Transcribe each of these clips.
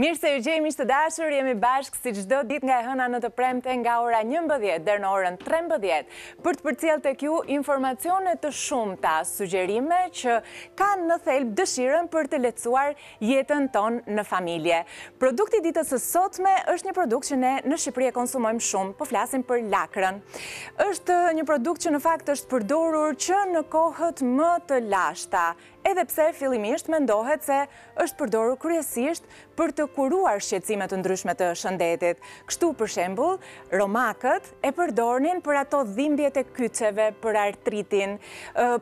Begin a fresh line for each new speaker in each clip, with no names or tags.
Mirë se ju gjejmë miq të dashur, jemi bashkë si çdo ditë nga e hëna në të premte nga ora 11 dhe në orën 13 për të përcjellë tek ju informacione të shumta, sugjerime që kanë në thelb dëshiren për të lehtësuar jetën tonë në familje. Produkti i ditës së sotme është një produkt që ne në Shqipëri e konsumojmë shumë, po flasim për lakrën. Është një produkt që në fakt është përdorur që në kohët më të lashta, edhe pse fillimisht mendohet se është përdorur kryesisht për të kuruar shqetësime të ndryshme të shëndetit. Kështu për shembull, romakët e përdornin për ato dhimbjet e kyçeve, për artritin,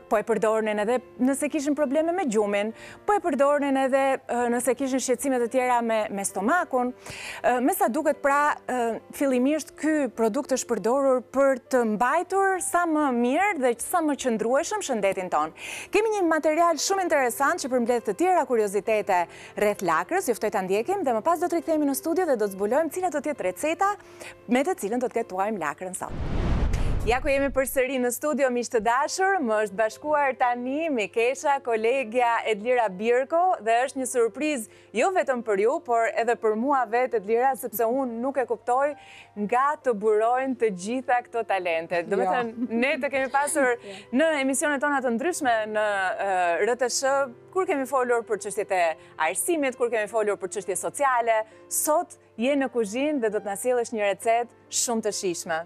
po e përdornin edhe nëse kishin probleme me gjumin, po e përdornin edhe nëse kishin shqetësime të tjera me stomakun. Me sa duket pra, fillimisht ky produkt është përdorur për të mbajtur sa më mirë dhe sa më qëndrueshëm shëndetin tonë. Kemi një material shumë interesant që përmbledh të tjera kuriozitete rreth lakrës, ju ftoj ta ndjekim dhe më pas do të rikthehemi në studio dhe do të zbulojmë cila do të jetë receta me të cilën do të gatuajmë lakrën sot. Ja ku jemi përsëri në studio, miq të dashur, më është bashkuar tani mikesha, kolegia Edlira Birko, dhe është një surprizë jo vetëm për ju, por edhe për mua vetë, Edlira, sepse unë nuk e kuptoj nga të burojnë të gjitha këto talente. Domethënë, ne të kemi pasur në emisione tona të ndryshme në RTSH, kur kemi folur për çështjet e arsimit, kur kemi folur për çështje sociale, sot Je në kuzhinë dhe do të na sjellësh një recetë shumë të shijshme.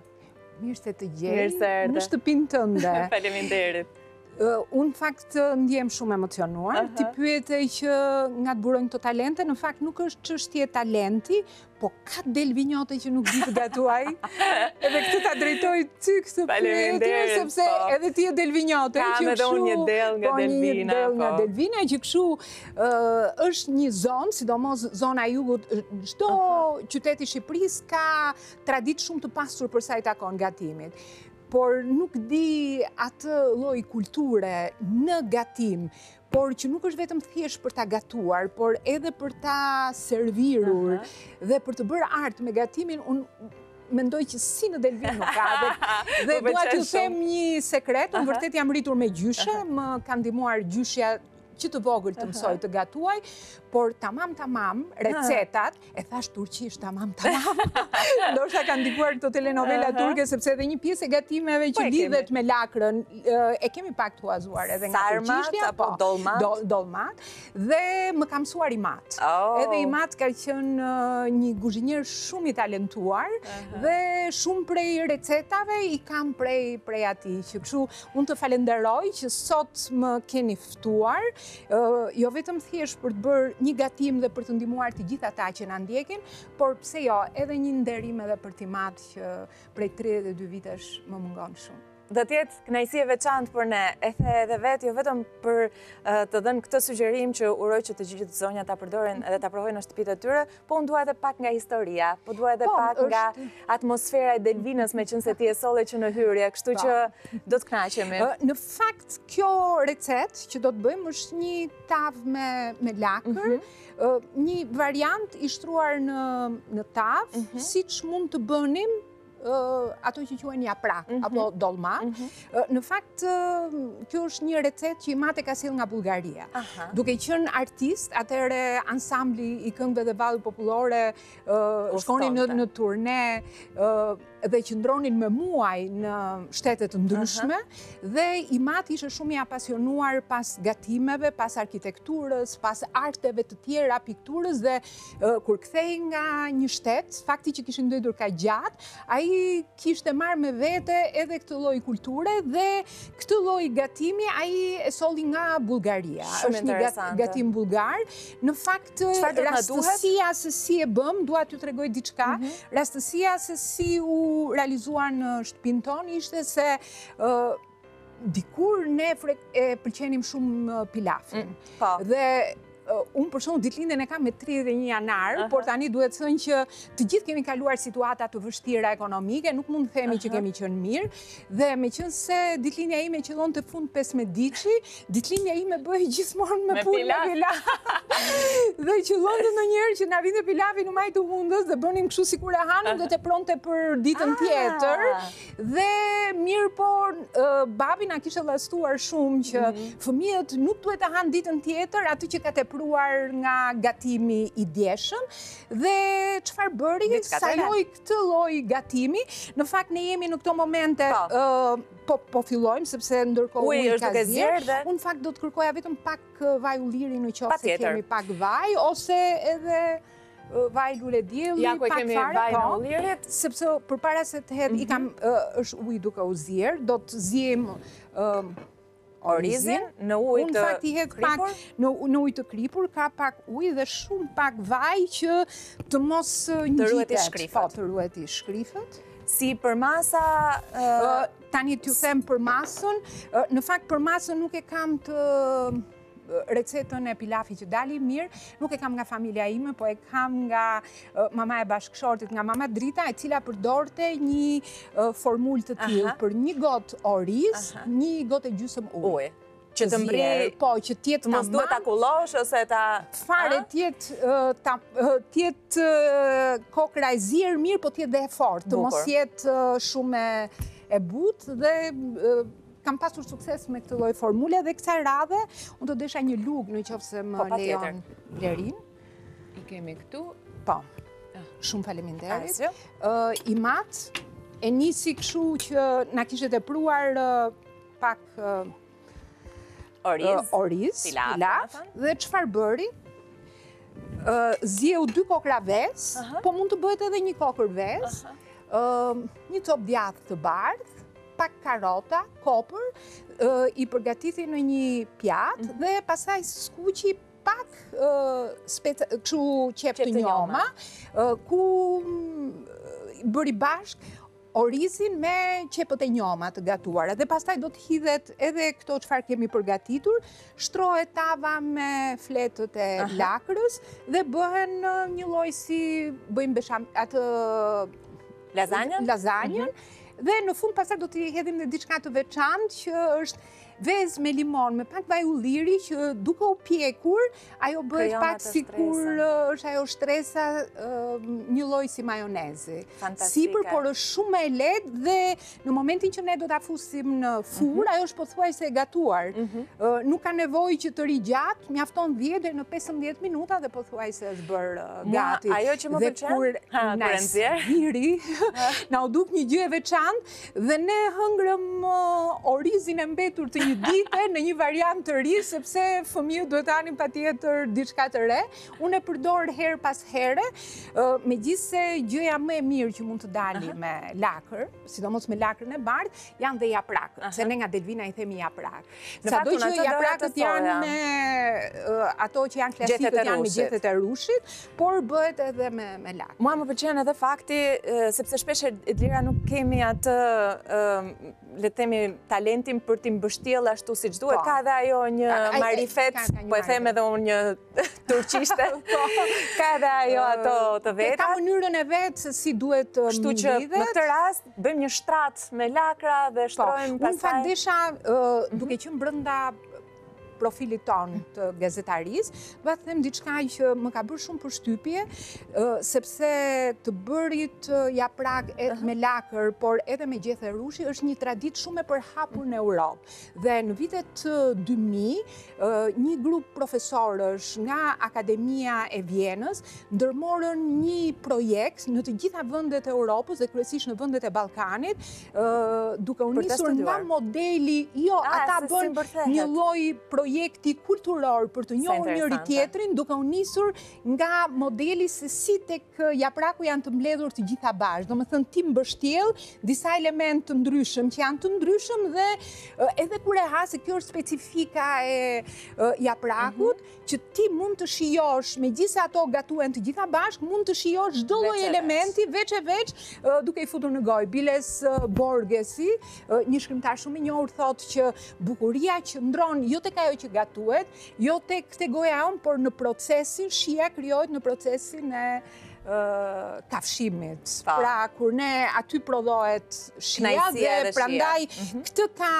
Mirë se të gjej. Mirë se erdhe. Në
shtëpinë tënde. Faleminderit.
Unë në fakt ndihem shumë e emocionuar, ti pyete që nga të burojnë këto talente, në fakt nuk është çështje talenti, po ka delvinjote që nuk di të gatuajë, edhe këtë ta drejtoj ty këtë pyetje, sepse
po.
edhe ti je delvinjote,
që kështu, po një dell nga Delvina,
po. Që kështu, është një zonë, sidomos zona e jugut, çdo qytet i Shqipërisë ka traditë shumë të pasur për sa i takon gatimit. Por nuk di atë lloj kulture në gatim, por që nuk është vetëm thjesht për ta gatuar, por edhe për ta servirur dhe për të bërë art me gatimin, unë mendoj që si në Delvinë nuk ka. Dhe, dhe do ta them një sekret, unë vërtet jam rritur me gjyshe, më ka ndihmuar gjyshja që të vogël të mësoj të gatuaj, por tamam tamam recetat, e thashë turqisht tamam tamam, ndoshta kanë ndikuar këto telenovela turke, sepse edhe një pjesë e gatimeve që po lidhet me lakrën, e kemi pak të huazuar edhe nga turqishtja,
po
dolmat, dhe më ka mësuar im atë.
Oh.
Edhe im atë ka qenë një kuzhinier shumë i talentuar, dhe shumë prej recetave i kam prej atij, që kështu Unë të falenderoj që sot më keni ftuar, jo vetëm thjesht për të bërë një gatim dhe për të ndihmuar të gjithë ata që na ndjekin, por pse jo edhe një nderim edhe për tim atë që prej 32 vitesh më mungon shumë.
Do të jetë kënaqësi e veçantë për ne, e the edhe vetë, jo vetëm për të dhënë këtë sugjerim që uroj që të gjitha zonjat ta përdorin edhe ta provojnë në shtëpitë e tyre, Po unë dua edhe pak nga historia, po dua edhe po, pak nga atmosfera e Delvinës, meqenëse ti e solle që në hyrje, kështu po. që do të kënaqemi.
Në fakt, kjo recetë që do të bëjmë është një tavë me, me lakër, mhm. një variant i shtruar në, në tavë, mhm. siç mund të bënim ato që quhen japrak, mhm. apo dolma. Mhm. Në fakt, kjo është një recetë që im atë e ka sjellë nga Bullgaria. Duke qenë artist, atëherë ansambli i këngëve dhe valleve popullore, shkonin në turne dhe qëndronin me muaj në shtete të ndryshme, dhe im atë ishte shumë i apasionuar pas gatimeve, pas arkitekturës, pas arteve të tjera, pikturës dhe kur kthehej nga një shtet, fakti që kishin ndenjur kaq gjatë, ai kishte marrë me vete edhe këtë lloj kulture dhe këtë lloj gatimi ai e solli nga Bullgaria.
Shumë interesante.
Është një gatim bullgar. Në fakt rastësia se si e bëmë, dua t'ju tregoj diçka. Mhm. Rastësia se si u realizua në shtëpinë tonë ishte se Dikur ne e pëlqenim shumë pilafin. Mm, po. Dhe unë për shembull ditëlindjen e kam më 31 janar, por tani duhet thënë që të gjithë kemi kaluar situata të vështira ekonomike, nuk mund të themi që kemi qenë mirë, dhe meqenëse ditëlindja ime qëllonte fund 15-ditëshi, ditëlindja ime bëhej gjithmonë me pulë me pilaf. Dhe qëllonte ndonjëherë që na vinte pilafi në majë të hundës dhe bënim kështu sikur e hanim dhe tepronte për ditën ah. tjetër, Dhe mirëpo, babi na kishte llastuar shumë që mhm. fëmijët nuk duhet ta hanë ditën tjetër atë që ka tepruar nga gatimi i djeshëm. Dhe çfarë bëri, sajoi këtë lloj gatimi, në fakt ne jemi në këto momente po. po, po fillojmë, sepse ndërkohë uji ka zier, unë në fakt do të kërkoja vetëm pak vaj ulliri në qoftë se kemi pak vaj, ose edhe... vaj luledielli,
ja, pak kemi, fare, vaj po, ullirit.
sepse përpara se të hedh, mm -hmm. i kam, mhm. është ujë duke u zier, do të ziejmë
orizin, në uj të kripur?
Në, në ujë të kripur, ka pak ujë dhe shumë pak vaj që të mos ngjitet. Të ruhet i shkrifët. Po, të ruhet i shkrifët.
Si për masa...
tani t'ju them për masën, në fakt për masën nuk e kam të recetën e pilafit që dali mirë, nuk e kam nga familja ime, po e kam nga mamaja e bashkëshortit, nga mama Drita, e cila përdorte një formulë të tillë për një gotë oriz, një gotë e gjysmë ujë.
Që të mbri,
po, që të jetë
të mos duhet ta kullosh, ose ta...
Fare, të jetë kokrra e zier mirë, po të jetë dhe e fortë, të mos jetë shumë e butë dhe kam pasur sukses me këtë lloj formule dhe kësaj radhe unë të desha një lugë në qoftë se më, po, lejon Blerin.
I kemi këtu.
Po. Ah. Shumë faleminderit. Ëh im atë e nisi kështu që na kishte tepruar pak oriz, oriz, pilaf, dhe çfarë bëri? Ëh zieu dy kokrra vezë, po mund të bëhet edhe një kokërr vezë. Ëh një copë djathë të bardhë pak karota, kopër, i përgatiti në një pjatë mhm. dhe pastaj skuqi pak kështu qepë të njoma, ku bëri bashkë orizin me qepët e njoma të gatuara dhe pastaj do të hidhet edhe këto çfarë kemi përgatitur, shtrohet tava me fletët e lakrës dhe bëhen një lloj si bëjmë besham atë lazanjën, lazanjën mhm. dhe në fund pastaj do t'i hedhim dhe diçka të veçantë që është vezë me limon, me pak vaj ulliri që duke u pjekur, ajo bëhet pak sikur është ajo shtresa një lloj si majonezi. Fantastike. Sipër, por është shumë e lehtë dhe Në momentin që ne do ta fusim në furrë, mhm. ajo është pothuajse e gatuar. Mhm. Nuk ka nevojë që të rrijë gjatë, mjafton 10 deri në 15 minuta dhe pothuajse është bërë gati.
Ajo që më pëlqen, kur
na e nxirri, na u duk një gjë e veçantë dhe ne hëngrëm orizin e mbetur të një dite në një variant të ri sepse fëmijët duhet të hanin patjetër diçka të re. Unë e përdor herë pas here, megjithëse gjëja më e mirë që mund të dali me lakër, sidomos me lakrën e bardhë, janë dhe japrakët, se ne nga Delvina i themi japrakë. Në fakt, unë ato japrakët janë me ato që janë klasikët, janë me gjethet e rrushit, por bëhet edhe me lakë.
Mua më pëlqen edhe fakti, sepse shpeshherë nuk kemi atë, le të themi talentin për t'i mbështjellë ashtu siç duhet, po. ka edhe ajo një marifet, po e them edhe unë një turqishte, po. ka edhe ajo ato të vetat.
Ka mënyrën e vet si duhet të...
Kështu që në këtë rast, bëjmë një shtrat me lakra dhe po, shtrojmë pastaj.
Unë fakt desha mhm. duke qenë brenda profilit tonë të gazetarisë, dhe të them diçka që më ka bërë shumë përshtypje, sepse të bërit japrak edhe me lakër, por edhe me gjethe rrushi, është një traditë shumë e përhapur në Europë. Dhe në vitet dy mijë, një grup profesorësh nga Akademia e Vjenës ndërmorën një projekt në të gjitha vendet e Europës dhe kryesisht në vendet e Ballkanit, duke u nisur nga modeli, jo, ah, ata bënë një lloj projekti kulturor për të njohur njëri tjetrin, duke u nisur nga modeli se si tek Kë japraku janë të mbledhur të gjitha bashkë, domethënë ti mbështjell disa elementë të ndryshëm, që janë të ndryshëm dhe edhe kur e ha, se kjo është specifika e japrakut, mhm. që ti mund të shijosh, megjithëse ato gatuhen të gjitha bashkë, mund të shijosh çdo lloj elementi, veç e veç, duke i futur në gojë. Biles Borgesi, një shkrimtar shumë i njohur, thotë që bukuria qëndron, jo tek ajo që gatuhet, Jo tek te goja jonë, por në procesin, shija krijohet në procesin e kafshimit. Po. Pra, kur ne aty prodhohet shija dhe prandaj, mhm. këtë ka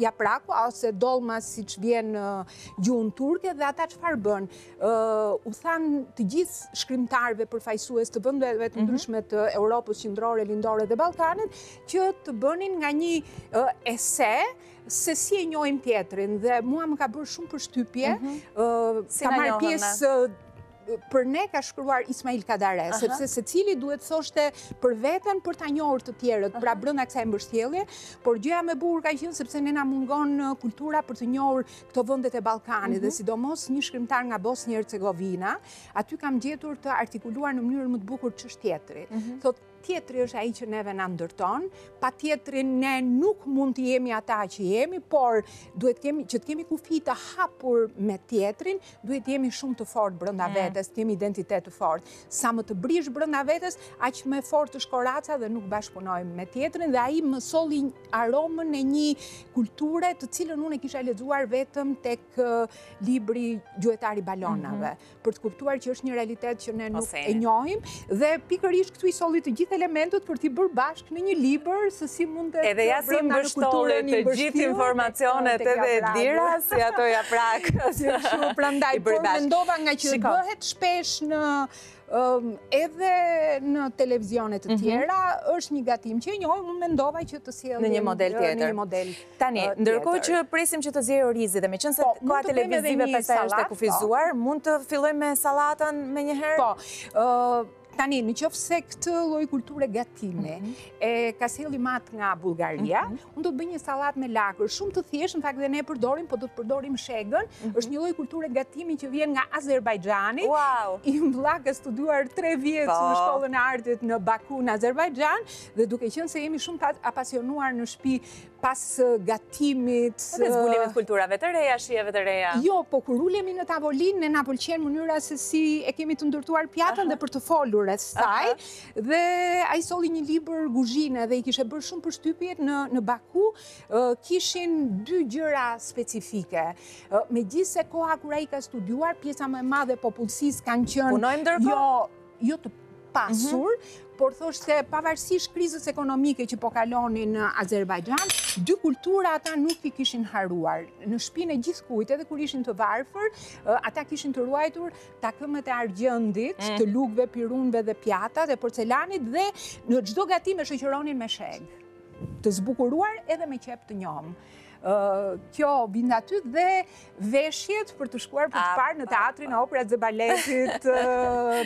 japraku, ose dollma siç vjen në gjuhën turke, dhe ata çfarë bënë. U thanë të gjithë shkrimtarëve përfaqësues të vendeve të mhm. ndryshme të Europës, Qendrore, Lindore dhe Ballkanit, që të bënin nga një ese, se si e njohim tjetrin dhe mua më ka bërë shumë përshtypje, mhm. ka marrë pjesë për ne ka shkruar Ismail Kadare, sepse secili duhet thoshte për veten për ta njohur të tjerët, pra brenda kësaj mbështjelljeje, por gjëja më e bukur ka qenë sepse ne na mungon uh, kultura për të njohur këto vendet e Ballkanit, dhe mhm. sidomos një shkrimtar nga Bosnje Hercegovina, aty kam gjetur të artikuluar në mënyrën më të bukur ç'është tjetri. Mhm. Thotë, Tjetri është ai që neve na ndërton, pa tjetrin ne nuk mund të jemi ata që jemi, por duhet kemi, që të kemi kufi të hapur me tjetrin, duhet të jemi shumë të fortë brenda mm. vetes, të kemi identitet të fortë. Sa më të brishtë brenda vetes, aq më e fortë është koraca dhe nuk bashkëpunojmë me tjetrin, dhe ai më solli aromën e një kulture të cilën unë e kisha lexuar vetëm tek libri Gjuetari i balonave, mhm. për të kuptuar që është një realitet që ne po nuk e njohim, dhe pikërisht këtu i solli të gjithë elementët për t'i bërë bashkë në një libër, se si mund të
edhe ja si mbështolle të gjithë informacionet dhe dijet, si ato
japrakët. Prandaj, por mendova ngaqë bëhet shpesh në Edhe në televizione të mhm. tjera, është një gatim që e njohim, mendova që të sjell
në një model tjetër. Në një model Tani, ndërkohë që presim që të ziejë orizi dhe meqenëse po, koha televizive pastaj është e kufizuar, po. mund të fillojmë me salatën menjëherë?
Po, Tani, në qoftë se këtë lloj kulture gatimi, mhm. e ka sjellë im atë nga Bullgaria, mhm. Unë do të bëj një sallatë me lakër, shumë të thjeshtë, në fakt dhe ne përdorim, po do të përdorim shegën. Mm -hmm. Është një lloj kulture gatimi që vjen nga Azerbajxhani. Wow. I mblla ka studiuar 3 vjet po. në shkollën e artit në Baku në Azerbajxhan dhe duke qenë se jemi shumë apasionuar në shtëpi pas gatimit,
dhe zbulimit të kulturave të reja, shijeve të reja.
Jo, po kur ulemi në tavolinë, ne na pëlqen mënyra se si e kemi të ndërtuar pjatën dhe për të folur rreth saj. Dhe ai solli një libër kuzhine dhe i kishte bërë shumë përshtypje në, në Baku, kishin dy gjëra specifike. Megjithëse koha kur ai ka studuar, pjesa më e madhe e popullsisë kanë qenë...
Punojnë ndërkohë?
Jo, jo të pasur, mhm. por thoshte pavarësisht krizës ekonomike që po kalonin në Azerbajxhan, dy kultura ata nuk i kishin harruar. Në shpinë e gjithkujt, edhe kur ishin të varfër, ata kishin të ruajtur takëmet e argjendit, mm. të lugëve, pirunëve dhe pjatat e porcelanit dhe në çdo gatim e shoqëronin me shegë. Të zbukuruar edhe me qepë të njomë. kjo vinte aty dhe veshjet për të shkuar për të parë në teatrin e operas dhe baletit,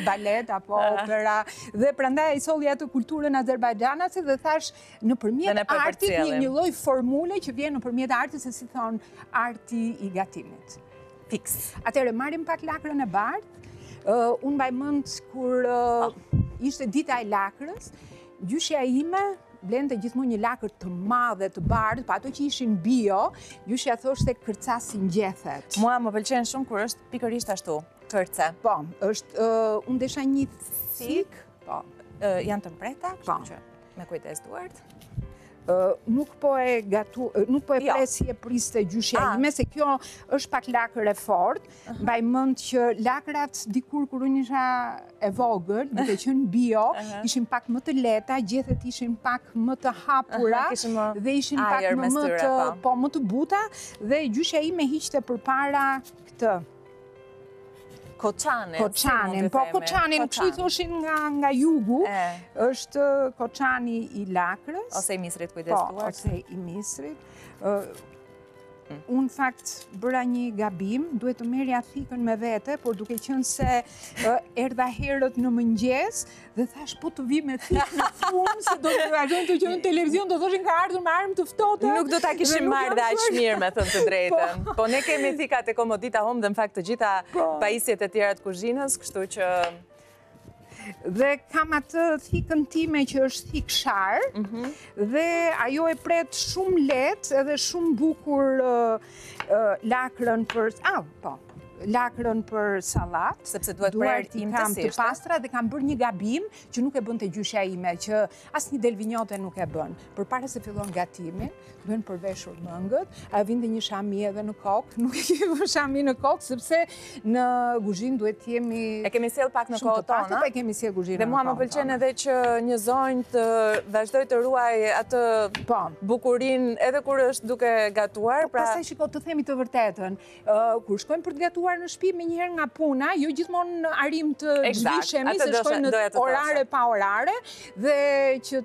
balet apo ah. opera. Dhe prandaj ai solli atë kulturën azerbajxhanase dhe thashë nëpërmjet artit një, një lloj formule që vjen nëpërmjet artit se i thonë arti i gatimit.
Fiks.
Atëherë marrim pak lakrën e bardhë. Uh, unë mbaj mend kur uh, ishte dita e lakrës, gjyshja ime blente gjithmonë një lakër të madhe, të bardhë, po ato që ishin bio, gjyshja thoshte kërcasin gjethet.
Mua më pëlqen shumë kur është pikërisht ashtu, kërce.
Po, është, uh, unë desha një thikë,
po, uh, janë të mprehta, kështu po. që Me kujdes duart.
Nuk po e gatu, nuk po e jo. pres si e priste gjyshja ah. ime, se kjo është pak lakër e fortë, mbaj mend që lakrat dikur kur unë isha e vogël, duke qënë bio, ishin pak më të lehta, gjethet ishin pak më të hapura, dhe ishin pak më të, po. po më të buta, dhe gjyshja ime hiqte përpara këtë.
Koçanin.
Koçanin, po koçanin, kështu i thoshin nga, nga jugu, është koçani i lakrës.
Ose i misrit, kujdes
po, duart. ose i misrit. Mm. Unë në fakt bëra një gabim, duhet të merrja thikën me vete, por duke qënë se erdha herët në mëngjes, Dhe thashë, po të vij me thikë në fund, se do të vazhdoj në tjetër televizion, do thoshin ka ardhur me armë të ftohtë.
Nuk do ta kishim marrë dhe aq mirë me thënë të drejtën. Po. po ne kemi thikat e Comodita Home dhe në fakt të gjitha po. pajisjet e tjera të kuzhinës, kështu që
dhe kam atë thikën time që është thikë sharrë, mhm. dhe ajo e pret shumë lehtë edhe shumë bukur uh, lakrën për, ah, po, lakrën për salat,
sepse duhet prerë
të kam të pastra dhe kam bërë një gabim që nuk e bënte gjyshja ime, që asnjë delvinjote nuk e bën. Përpara se fillon gatimin, duhen përveshur mëngët, a vihet një shami edhe në kokë, nuk vëmë shami në kokë, sepse Në guzhinë duhet të jemi...
E kemi sjell pak në
kohët
tona.
E kemi sjell guzhinën në kohët tona.
Dhe mua më pëlqen edhe që një zonjë të vazhdojë të ruajë atë
po.
bukurinë edhe kur është duke gatuar. Po, pra...
Pastaj shiko të themi të vërtetën, kur shkojmë për të gatuar në shpi, menjëherë nga puna, jo gjithmonë arrijmë të zhvishemi, se shkojmë në orare pa orare, dhe që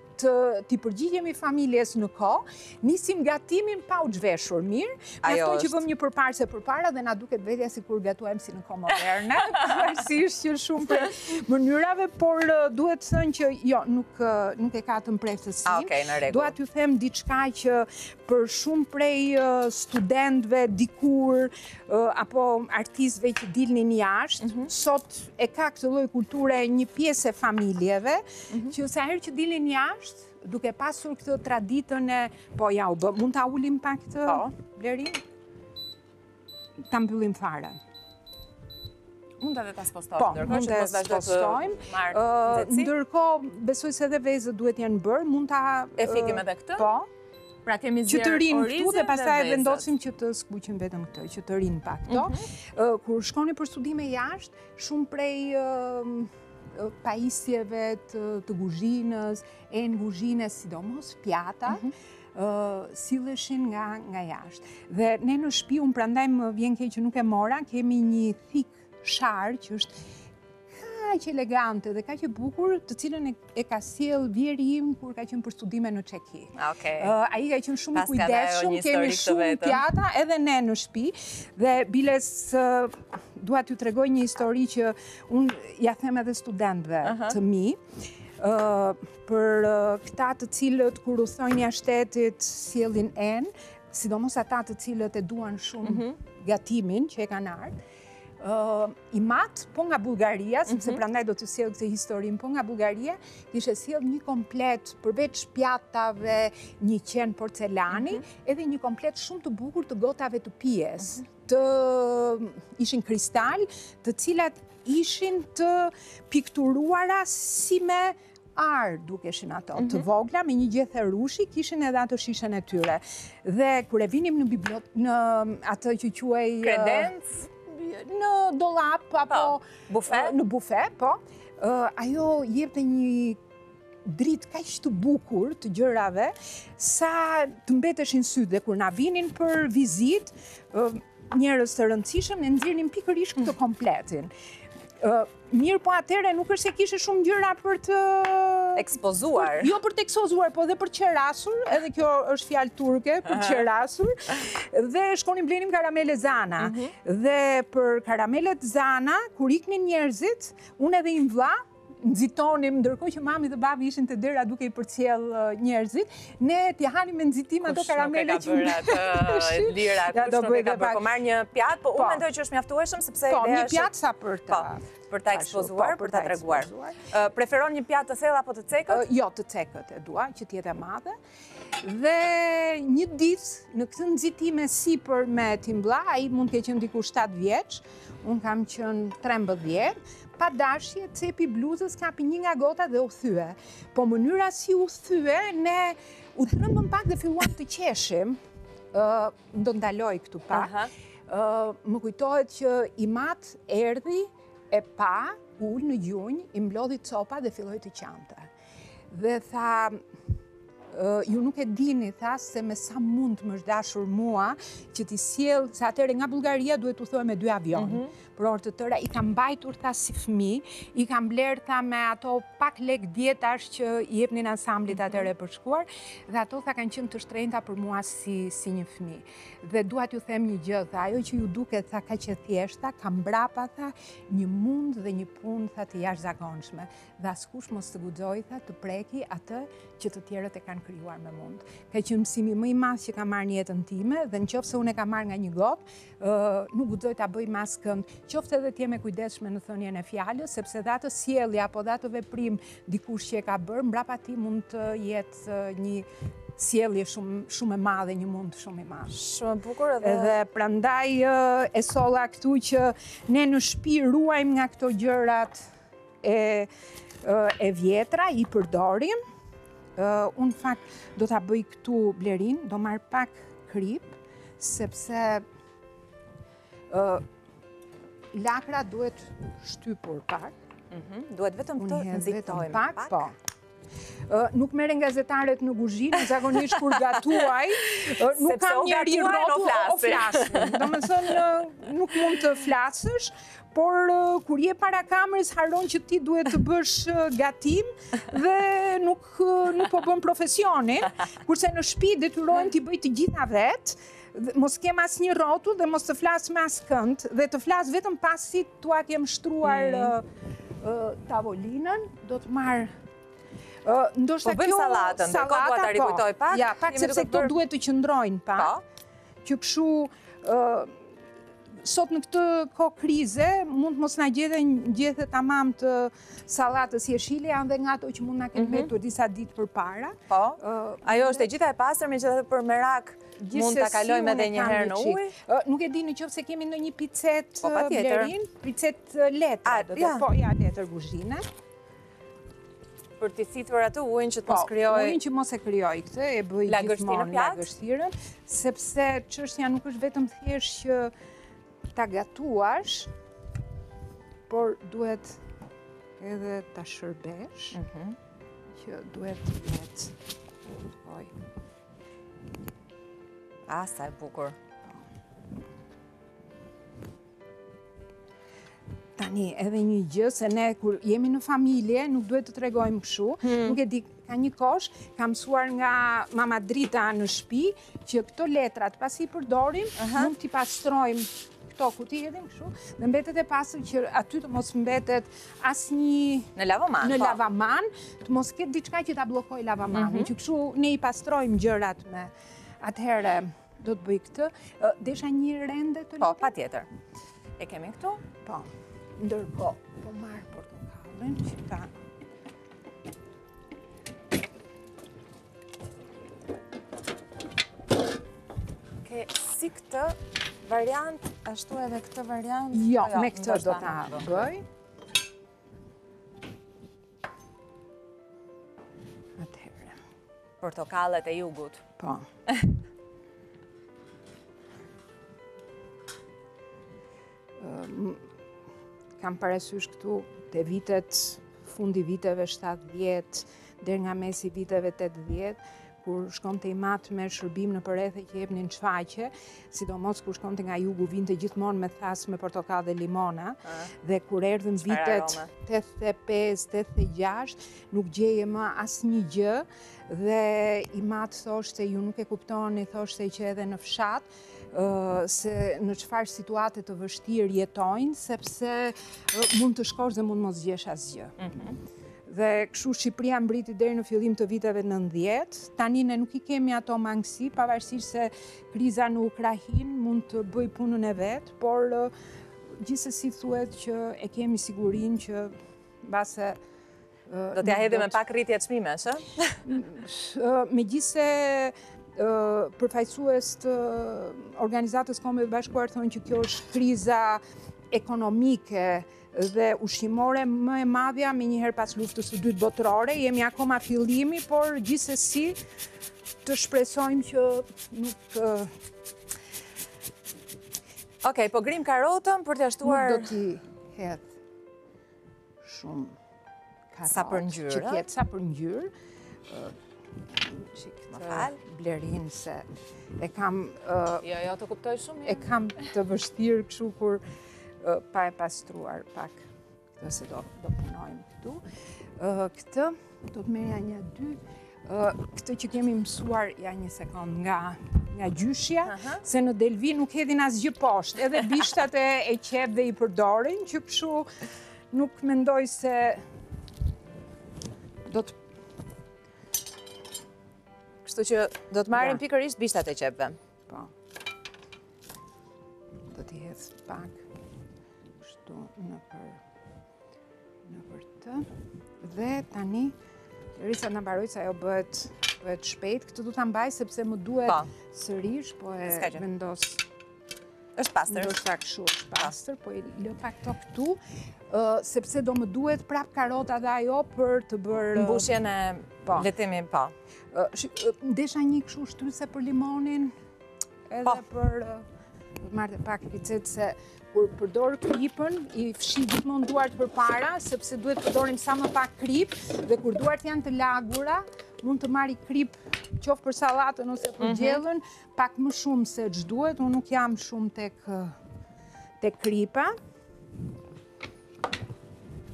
t'i përgjigjemi familjes në kohë, Nisim gatimin pa u zhveshur mirë.
Ajo
është. që vëmë një përparse përpara dhe na duket vetja sikur gatuajmë si në kohë moderne. pavarësisht që shumë prej mënyrave, por uh, duhet thënë që jo, nuk, uh, nuk e ka atë mprehtësinë.
Ah, okay, në rregull.
Dua t'ju them diçka që për shumë prej uh, studentëve, dikur, apo artistëve që dilnin jashtë,
mhm.
sot e ka këtë lloj kulture një pjesë e familjeve,
mhm.
që sa herë që dilnin jashtë, Duke pasur këtë traditën e... Po, ja, u bë, mund ta ulim pak këtë
po.
blerin? Ta mbyllim fare.
Mund edhe ta spostojmë,
po,
ndërkohë që
të
spostojmë.
Ndërkohë, besoj se edhe vezët duhet të jenë bërë, mund ta...
E fikim edhe këtë?
Po.
Pra kemi zier orizin dhe vezët.
Që të rrinë këtu dhe pastaj
e
vendosim që të skuqim vetëm këtë, që të rrinë pak këto. Mhm. Kur shkonin për studime jashtë, shumë prej pajisjeve të guzhinës, enë guzhine, sidomos pjata, mhm. silleshin nga, nga jashtë. Dhe ne në shpi, unë prandaj më vjen keq që nuk e mora, kemi një thikë sharrë që është kaq elegante dhe kaq e bukur të cilën e, ka sjell vjehrri im kur ka qenë për studime në Çeki.
Okay.
Uh, ai ka qenë shumë i kujdesshëm, kemi shumë pjata edhe ne në shpi dhe biles uh, dua t'ju tregoj një histori që Unë ua them edhe studentëve të mi, për këta të cilët kur udhëtojnë jashtë shtetit sjellin enë, sidomos ata të cilët e duan shumë
mhm.
gatimin që e kanë art, im atë po nga Bullgaria, sepse
mhm.
prandaj do të sjell këtë historinë po nga Bullgaria, kishte sjellë një komplet përveç pjatave, që qenë porcelani,
mhm.
edhe një komplet shumë të bukur të gotave të pijes. Mhm. të ishin kristal, të cilat ishin të pikturuara si me ar dukeshin ato,
mm -hmm.
të mhm. vogla me një gjethe rrushi, kishin edhe atë shishen e tyre. Dhe kur e vinim në biblot, në atë që quaj...
Kredencë?
Në dolap, apo...
Po, bufe?
Në bufe, po. Ajo jepte një dritë kaq të bukur të gjërave sa të mbeteshin sytë dhe kur na vinin për vizitë njerëz të rëndësishëm ne nxirrnin pikërisht këtë kompletin. Ë mirëpo atëherë nuk është se kishe shumë gjëra për të
ekspozuar.
Jo për të ekspozuar, po dhe për qerasur, edhe kjo është fjalë turke për qerasur. Dhe shkonim blinim karamele Zana. Mhm. Dhe për karamelet Zana kur iknin njerëzit, unë edhe im vlla nxitonim, ndërkohë që mami dhe babi ishin te dera duke i përcjell njerëzit, ne t'i hanim me nxitim ato karamele
që
ne
lira,
ja do bëj dhe pak,
po marr një pjatë, po unë mendoj që është mjaftueshëm sepse
po, një pjatë sa për ta
po, për ta ekspozuar, për ta treguar. Preferon një pjatë të thellë apo të cekët?
Jo, të cekët e dua, që të jetë e madhe. Dhe një ditë në këtë nxitim e sipër me tim vlla, ai mund të ketë qenë diku 7 vjeç, unë kam qenë 13, pa dashje cepi i bluzës kapi një nga gotat dhe u thye. Po mënyra si u thye, ne u trëmbëm pak dhe filluam të qeshim. Ë, do ndaloj këtu pak. Ë, më kujtohet që im atë erdhi e pa, u ul në gjunjë, i mblodhi copat dhe filloi të qante. Dhe tha, ju nuk e dini, tha, se me sa mund më është dashur mua, që t'i sjell, se atëherë nga Bulgaria duhet të shkoje me dy avionë, mhm. për orë të tëra, i kam mbajtur, tha, si fmi, i kam blerë, tha, me ato pak lekë dietash që i jepnin ansamblit mhm. atëherë për shkuar, dhe ato, tha, kanë qenë të shtrenjta për mua si, si një fmi. Dhe duhet t'ju them një gjë, tha, ajo që ju duket, tha, kaq e thjeshtë, ka mbrapa, tha, një mund dhe një punë, tha, të jashtëzakonshme. dhe askush mos të guxojë tha të prekë atë që të tjerët e kanë krijuar me mund. Ka qenë mësimi më i madh që kam marrë në jetën time dhe në qoftë se unë e kam marrë nga një gotë, ë nuk guxoj ta bëj me askënd. Qoftë edhe të jem e kujdesshme në thënien e fjalës, sepse dhe atë sjellje apo dhe atë veprim dikush që e ka bërë mbrapa tij mund të jetë një sjellje shumë shumë e madhe, një mund shumë i madh.
Shumë bukur edhe.
Edhe prandaj e solla këtu që ne në shpi ruajmë nga këto gjërat E, të vjetra, i përdorim. Unë në fakt do ta bëj këtu Blerinë, do marr pak kripë, sepse lakra duhet shtypur pak.
Mhm, duhet vetëm të nxitojmë
pak. Po. nuk merren gazetaret në guzhinë, unë zakonisht kur gatuaj, nuk kam njeri të flas. Domethënë, nuk mund të flasësh, por kur je para kamerës, harron që ti duhet të bësh gatim dhe nuk po bën profesionin, kurse në shpi detyrohem t'i bëj të gjitha vetë, mos kem asnjë rrotull dhe mos të flas me askënd dhe të flasë vetëm pasi t'ua kem shtruar
mm.
tavolinën, do të marr Ndoshta
po
kjo
salatën, salata, po, ta rikujtoj po. pak.
Ja, pak sepse këto duhet të qëndrojnë pak.
Po.
Që kështu ë sot në këtë kohë krize mund të mos na gjethen gjethet tamam të sallatës jeshile janë dhe nga ato që mund të na kenë mhm. mbetur disa ditë përpara.
Po. Ajo është e gjitha e pastër megjithatë për merak Mund
të
kalojmë edhe një herë në ujë.
Nuk e di në qoftë se kemi ndonjë pecetë
po,
Blerin, pecetë
letre,
do të po, ja, letër guzhine.
Për të thithur atë ujin që të
po,
mos krijojë...
Po, ujin që mos e krijojë këtë, e bëj gjithmonë lagështirën, sepse çështja nuk është vetëm thjesht që ta gatuash, por duhet edhe ta shërbesh,
mhm.
që duhet të jetë. Oj.
Ah, sa e bukur.
Tani, edhe një gjë, se ne kur jemi në familje, nuk duhet të tregojmë kështu, hmm. nuk e di, ka një kosh, kam mësuar nga mama Drita në shpi, që këto letrat, pasi përdorim, mund t'i pastrojmë Këto ku t'i hedhim kështu, dhe mbetet e pastër që aty të mos mbetet asnjë...
Në lavaman,
Në
po.
lavaman, të mos ketë diçka që ta bllokojë lavamanin. Mhm. Që kështu ne i pastrojmë gjërat me atëhere do të bëj këtë. Desha një rende të
lëtë? Po, patjetër. E kemi këtu?
Po, ndërkohë, po marr portokallin që ta
Ke si këtë variant, ashtu edhe këtë variant?
Jo,
jo
me këtë do ta bëj. Atëherë.
Portokallet e jugut.
Po. kam parasysh këtu te vitet fundi i viteve 70 deri nga mesi i viteve 80 kur shkonte im atë me shërbim nëpër rrethe që jepnin shfaqje, sidomos kur shkonte nga jugu vinte gjithmonë me thas me portokaj dhe limona, ah. dhe kur erdhën vitet 85, 86, nuk gjeje më asnjë gjë, dhe im atë thoshte, ju nuk e kuptoni, thoshte që edhe në fshat, se në çfarë situate të vështirë jetojnë, sepse mund të shkosh dhe mund mos gjesh asgjë. Mhm. Dhe kështu Shqipëria mbërriti deri në fillim të viteve 90, tani ne nuk i kemi ato mangësi, pavarësisht se kriza në Ukrainë mund të bëjë punën e vet, por gjithsesi thuhet që e kemi sigurinë që mbase
Do
t'ia
hedhim me pak rritje çmimesh,
e? Megjithëse përfaqësues të organizatës Kombeve të Bashkuara thonë që kjo është kriza ekonomike dhe ushqimore më e madhja menjëherë pas luftës së dytë botërore. Jemi akoma fillimi, por gjithsesi të shpresojmë që nuk
Ok, po grim karotën për të
ashtuar...
Nuk
do t'i hedh. Shumë.
Sa për ngjyrë.
Që
të
jetë sa për ngjyrë. Çikë,
më fal.
Blerin se e kam...
Jo, jo, të kuptoj shumë.
E kam të vështirë këshu kur pa e pastruar pak këtë se do punojmë këtu. Këtë... Do të merrja një dy, këtë që kemi mësuar, ja një sekund nga nga gjyshja, se në Delvinë nuk hedhin asgjë poshtë, edhe bishtat e qepëve i përdorin, që pëshu nuk mendoj se do të...
Kështu që do të marrim pikërisht bishtat e qepëve.
Po. Do t'i hedh pak kështu nëpër nëpër të. Dhe tani Risa na mbaroi se ajo bëhet bëhet shpejt. Këtë do ta mbaj sepse më duhet
po.
sërish, po e vendos.
Është pastër.
Do sa kështu është pastër, po i lë pak këto këtu, ë sepse do më duhet prap karota dhe ajo për të bërë
mbushjen e
po.
Letimi po.
M'u desh një këshu shtrydhëse për limonin, edhe
po.
po marr pak pecetë se kur përdor kripën, i fshi gjithmonë duart përpara, sepse duhet të përdorim sa më pak kripë, dhe kur duart janë të lagura, mund të marrë kripë qoftë për salatën ose për mhm. gjellën, pak më shumë se ç'duhet, unë nuk jam shumë tek, tek kripa.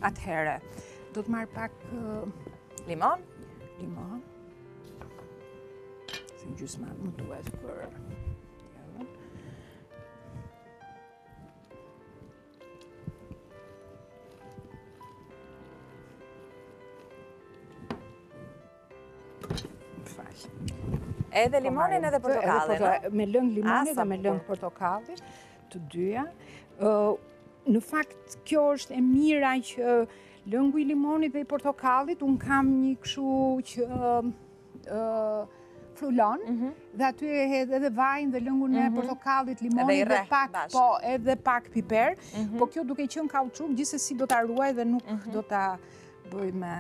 Atëhere, do të marr pak
limon.
Limon. Se gjysma më duhet për...
Edhe
po, limonin edhe
portokallin,
no? Me lëng limoni dhe me lëng portokalli, të dyja. Në fakt, kjo është e mira që lëngu i limonit dhe i portokallit, unë kam një këshu që frulon, mhm. dhe aty e hedh edhe vajin dhe lëngun e
mhm. portokallit,
limonit dhe pak, po edhe pak piper, mhm. po kjo duke qënë kauçuk, gjithsesi do ta ruaj dhe nuk do ta bëj me...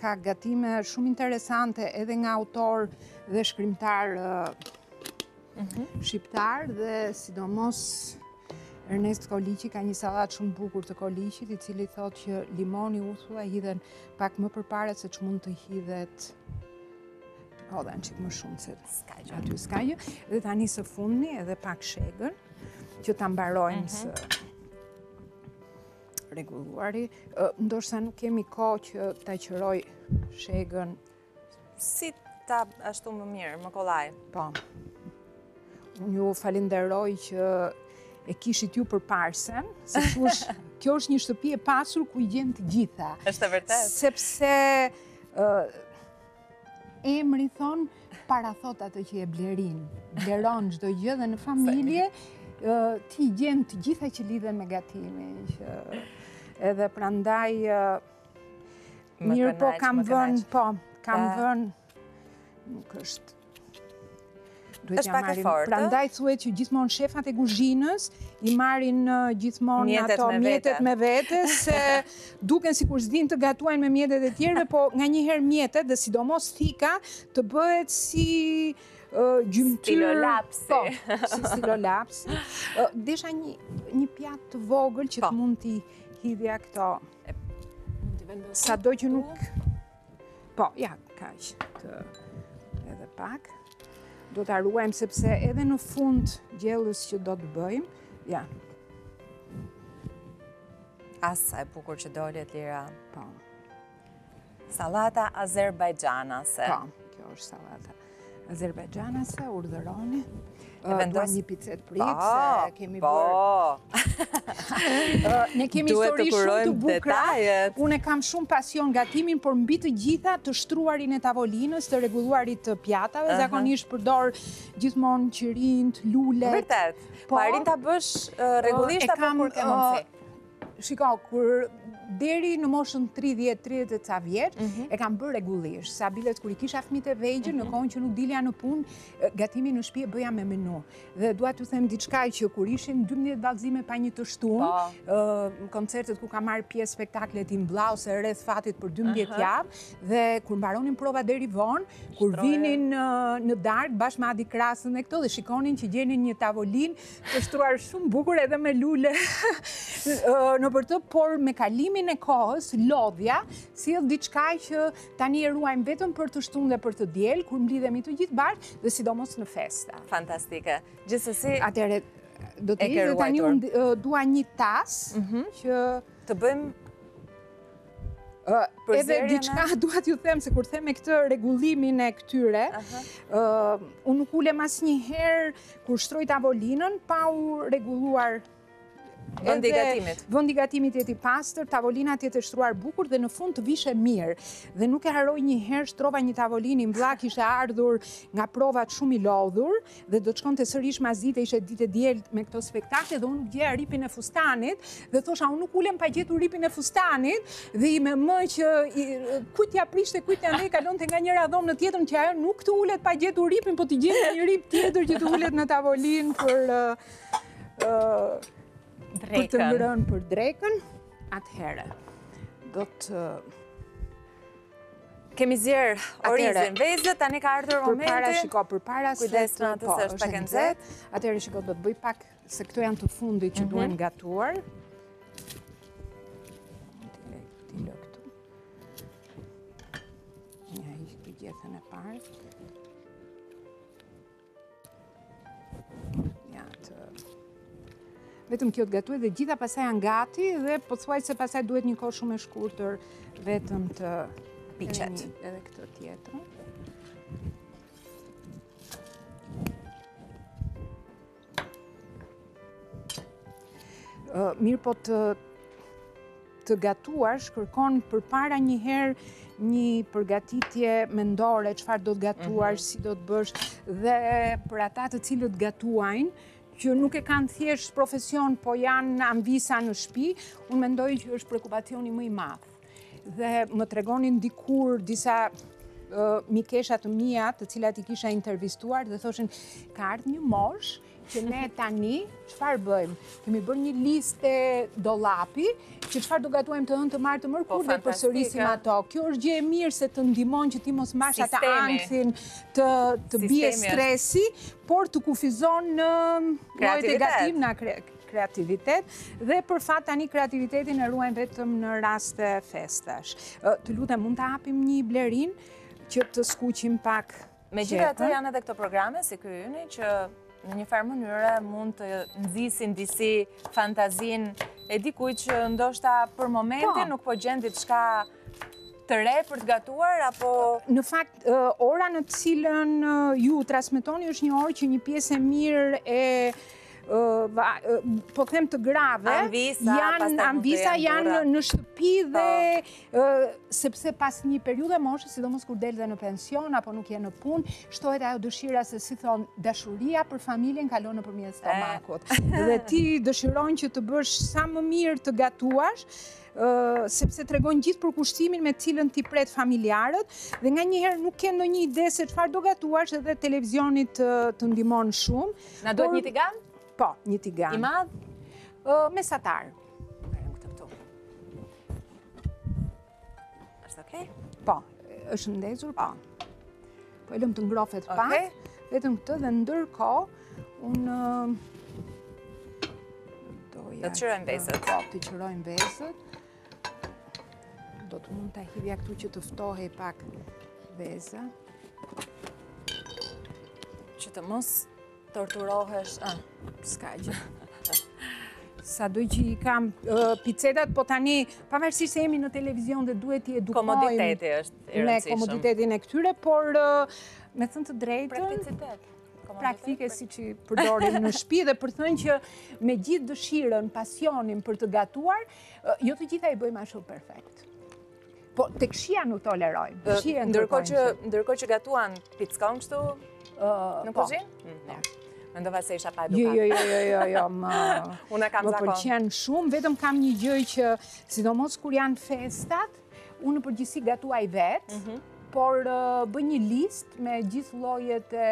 Ka gatime shumë interesante edhe nga autorë dhe shkrimtarë mhm. shqiptarë dhe sidomos Ernest Koliqi ka një sallatë shumë bukur të Koliqit i cili thotë që limoni uthulla hidhen pak më përpara se ç'mund të hidhet po dhe një çikë më shumë se aty s'ka gjë dhe tani së fundmi edhe pak shegën që ta mbarojmë mhm. së rregulluari, ndoshta nuk kemi kohë që ta qëroj shegën.
Si ta ashtu më mirë, më kolaj?
Po. Unë ju falënderoj që e kishit ju përparësen, se kush, kjo është një shtëpi e pasur ku i gjen të gjitha.
Është e vërtetë.
Sepse, Emri thonë parathotë atë që e blerin. Bleron çdo gjë dhe në familje ti i gjen të gjitha që lidhen me gatimin që edhe prandaj mirë po kam vënë po kam vënë nuk është Duhet
të marrin.
Prandaj thuhet që gjithmonë shefat e kuzhinës i marrin gjithmonë ato mjetet me vete se duken sikur s'din të gatuajnë me mjetet e të tjerëve, po nganjëherë mjetet dhe sidomos thika të bëhet si gjymtyrë
stilolapsi.
Po, si stilolapsi. Desha një një pjatë të vogël që të po. mund t'i hidhja këto. Sado që nuk Po, ja, kaq edhe pak. Do ta ruajmë sepse edhe në fund gjellës që do të bëjmë, ja.
A sa e bukur që doli, Lira.
Po.
Sallata azerbajxhanase.
Po, kjo është sallata. Azerbajxhanase, urdhëroni.
E vendos
një pecetë, prit,
po,
se kemi
po.
bërë. Ne kemi histori shumë të
bukra.
Unë e kam shumë pasion gatimin, por mbi të gjitha të shtruarin e tavolinës, të rregulluarit të pjatave, zakonisht përdor gjithmonë qirinjtë, lulet.
Vërtet,
po.
po arrin ta bësh rregullisht apo kur ke mundësi?
Shiko, kur deri në moshën 30-30 e ca vjeç,
mhm.
e kam bërë rregullisht, sa biles kur i kisha fmijët e vegjël, në mhm. kohën që nuk dilja në punë, gatimin në shpi e bëja me menu. Dhe dua t'ju them diçka që kur ishin 12 vallëzime pa një të shtunë,
po.
koncertet ku ka marrë pjesë spektaklet e mëdha ose Rreth fatit për 12 javë, dhe kur mbaronin provat deri vonë, kur vinin në darkë bashkë me Adi Krastën e këto dhe shikonin që gjenin një tavolinë Të shtruar shumë bukur edhe me lule nëpër të, por me kalimin e kohës, lodhja, sjell diçka që tani e ruajmë vetëm për të shtunë dhe për të dielë, kur mblidhemi të gjithë bashkë dhe sidomos në festa.
Fantastike. Gjithsesi...
Atëherë, do të hedh tani unë dua një tas mhm. që...
Të bëjmë
Edhe diçka duhet ju them, se kur them me këtë rregullimin e këtyre, unë nuk ulem asnjëherë kur shtroj tavolinën, pa u rregulluar
vendi
i
gatimit.
Vendi i gatimit të jetë i pastër, tavolina të jetë e shtruar bukur dhe në fund të vishem mirë. Dhe nuk e harroj një herë shtrova një tavolinë im atë kishte ardhur nga provat shumë i lodhur, dhe do të shkonte sërish masdite ishte ditë e diel me këto spektakle dhe unë nuk gjeja ripin e fustanit dhe thosha unë nuk ulem pa gjetur ripin e fustanit dhe ime më që kujt ia prishte kujt ia ndreqte kalonte nga njëra dhomë në tjetrën që ajo nuk të ulet pa gjetur ripin po të gjejë një rip tjetër që të ulet në tavolinë për uh, uh, për të ngrënë për drekën atëherë do të
Kemi
zierë
orizin vezët, tani ka ardhur momenti.
Përpara shiko, përpara se të po,
është e nxehtë.
Atëherë shiko, do të bëj pak, se këto janë të fundi që mhm. duhen gatuar. Ti lë këtu. Një i gjithën e parë. vetëm kjo të gatuhet dhe të gjitha pastaj janë gati dhe pothuajse pastaj duhet një kohë shumë e shkurtër vetëm të
piqet.
Edhe këtë tjetër. Mirëpo të të gatuash kërkon përpara një herë një përgatitje mendore, çfarë do të gatuash, mhm. si do të bësh dhe për ata të cilët gatuajnë që nuk e kanë thjesht profesion, po janë amvisa në shpi, unë mendoj që është preokupacioni më i madh. Dhe më tregonin dikur disa mikesha të mia të cilat i kisha intervistuar dhe thoshin ka ardhë një moshë që ne tani çfarë bëjmë? Kemi bërë një listë te dollapi që çfarë do gatuajmë të hënë të martë të mërkurë
po,
dhe përsërisim ato. Kjo është gjë e mirë se të ndihmon që ti mos marrësh atë ankthin të të bie stresi, por të kufizon në llojet e gatimit, na heq kreativitet dhe për fat tani kreativitetin e ruajmë vetëm në raste festash. Të lutem mund ta hapim një Blerina që të skuqim pak Megjithatë
janë edhe këto programe, si ky yni, që në një farë mënyre mund të nxisin disi fantazinë e dikujt që ndoshta për momentin
po.
nuk po gjen diçka të re për të gatuar, apo...
Në fakt, ora në të cilën ju transmetoni është një orë që një pjesë e mirë e po them të grave, janë
amvisa,
janë në shtëpi dhe sepse pas një periudhe moshe, sidomos kur del dhe në pension apo nuk je në punë, shtohet ajo dëshira se si thonë dashuria për familjen kalon nëpërmjet stomakut. Dhe ti dëshiron që të bësh sa më mirë të gatuash, sepse tregon gjithë përkushtimin me të cilën ti pret familjarët dhe nganjëherë nuk ke ndonjë ide se çfarë do gatuash edhe televizioni të, të ndihmon shumë.
Na duhet një tigan?
Po, një tigan.
I madh?
Mesatar.
Është okej?
Po, është ndezur, po. Po e lëmë të ngrofet pak, vetëm këtë dhe ndërkohë, unë...
Do të qërojmë vezët.
Po, të qërojmë vezët. Do të mund ta hidhja këtu që të ftohej pak veza.
Që të mos Torturohesh, ah,
s'ka gjë. Sa do që i kam picetat, po tani, pavarësisht se jemi në televizion dhe duhet t'i edukojmë...
Komoditeti është i rëndësishëm.
Me komoditetin e këtyre, por me thënë të drejtën...
Prakticitet.
Praktike siç i përdorim në shpi dhe për thënë që me gjithë dëshirën, pasionin për të gatuar, jo të gjitha i bëjmë ashtu perfekt. Po, tek shija nuk tolerojmë.
Tek
shija nuk tolerojmë.
Ndërkohë që, ndërkohë që gatuan pickon kështu në
po.
kuzhinë? Po, mm, po. Mendova se isha pa
jo,
edukatë.
Jo, jo, jo, jo, jo, më...
Unë e kam zakon.
Më pëlqen shumë, vetëm kam një gjë që, sidomos kur janë festat, unë në përgjithësi gatuaj vetë,
mhm.
por bëj një listë me gjithë llojet e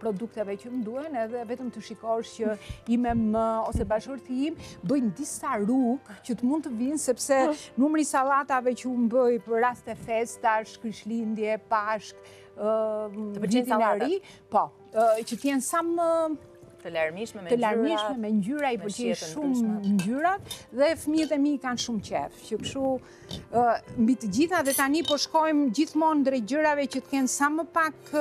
produkteve që më duhen edhe vetëm të shikosh që ime më ose bashkëshorti im bëjnë disa rrugë që të mund të vijnë sepse numri i sallatave që unë bëj për raste festash, Krishtlindje, Pashkë, të
pëlqejnë sallatat,
po, që të jenë sa më
të larmishme me ngjyra.
Të larmishme me ngjyra i
pëlqej
shumë ngjyrat dhe fëmijët e mi i kanë shumë qejf, që kështu mbi të gjitha dhe tani po shkojmë gjithmonë drejt gjërave që të kenë sa më pak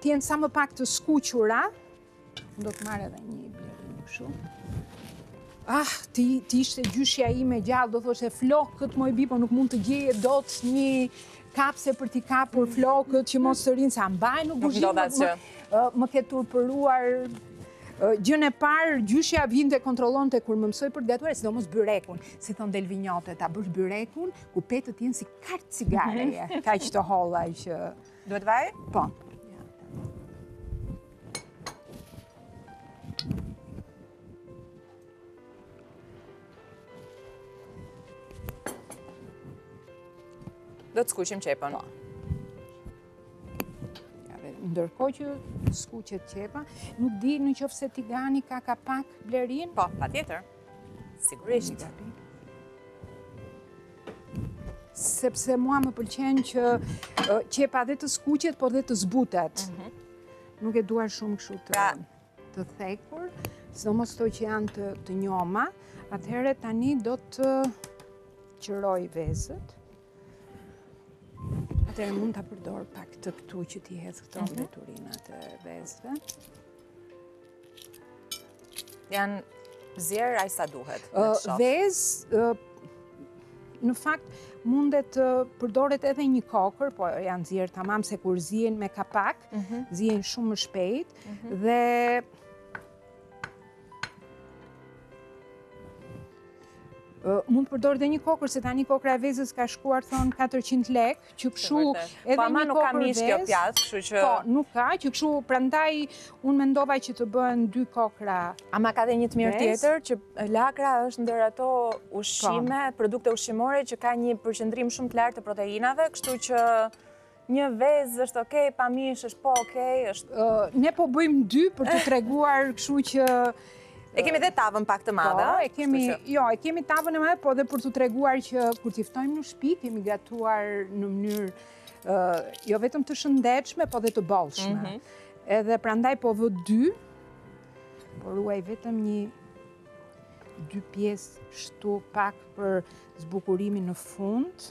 të jenë sa më pak të skuqura. Do të marr edhe një blerim kështu. Ah, të të ishte gjyshja ime gjallë, do thoshte flokët moj bijë, po nuk mund të gjeje dot një kapse për t'i kapur flokët që mos të rrinë se s'mbahen në kuzhinë.
Nuk
do
të
Më ke turpëruar Gjënë e parë, gjyshja vinte e kontrollonte kur më mësoi për të gatuar, sidomos byrekun. Si thonë delvinjote, ta bësh byrekun, ku petët të jenë si kartë cigareje. Kaq të holla që...
Duhet vaj?
Po.
Do të skuqim qepën.
Po. Ndërkohë që skuqet qepa, nuk di në qoftë se tigani ka kapak Blerin?
Po, patjetër. Sigurisht.
Sepse mua më pëlqen që qepa dhe të skuqet, po dhe të zbutet. Mhm. Nuk e dua shumë kështu të
pra-
të thekur, sidomos këto që janë të, të njoma, atëherë tani do të qëroj vezët. Atëherë mund ta përdor pak këtë këtu që t'i hedh këto mhm. mbeturinat e vezëve.
Janë zier aq sa duhet.
Vezë në fakt mundet të përdoret edhe një kokërr, po janë zier tamam se kur zien me kapak, mhm. zien shumë më shpejt mhm. dhe mund të përdor dhe një kokërr, se tani kokrra e vezës ka shkuar thonë 400 lekë, që kështu edhe po, një kokërr vezë. Po,
pjas, që...
Po, nuk ka, që kështu prandaj unë mendova që të bëhen dy kokrra.
Ama ka dhe një të mirë tjetër, që lakra është ndër ato ushqime, po. produkte ushqimore, që ka një përqendrim shumë të lartë të proteinave, kështu që Një vezë është ok, pa mish është po ok, është...
Ne po bëjmë dy për t'u treguar, kështu që...
E kemi dhe tavën pak të madhe,
po, e kemi... Jo, e kemi tavën e madhe, po dhe për t'u treguar që kur t'i ftojmë në shpi, kemi gatuar në mënyrë... Jo vetëm të shëndetshme, po dhe të bollshme. Mhm. Edhe prandaj po vë dy, po ruaj vetëm një dy pjesë shtu pak për zbukurimin në fund.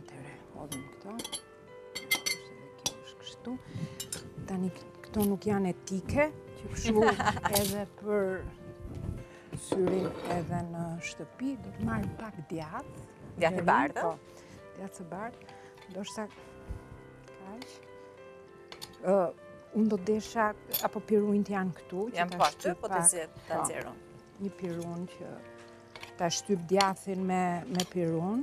Atëre, hedhim këto. Kështë edhe kjo është kështu. Tani, këto nuk janë etike, që kështu edhe për syrin edhe në shtëpi, do të marr pak djathë.
Djathë i bardhë?
Po, djathë i bardhë. Ndoshta kajsh. Unë do të desha, a po pirunjtë janë këtu.
Janë po aty, po të zjetë të po, nxerun.
Një pirun që Ta shtyp djathin me, me pirun,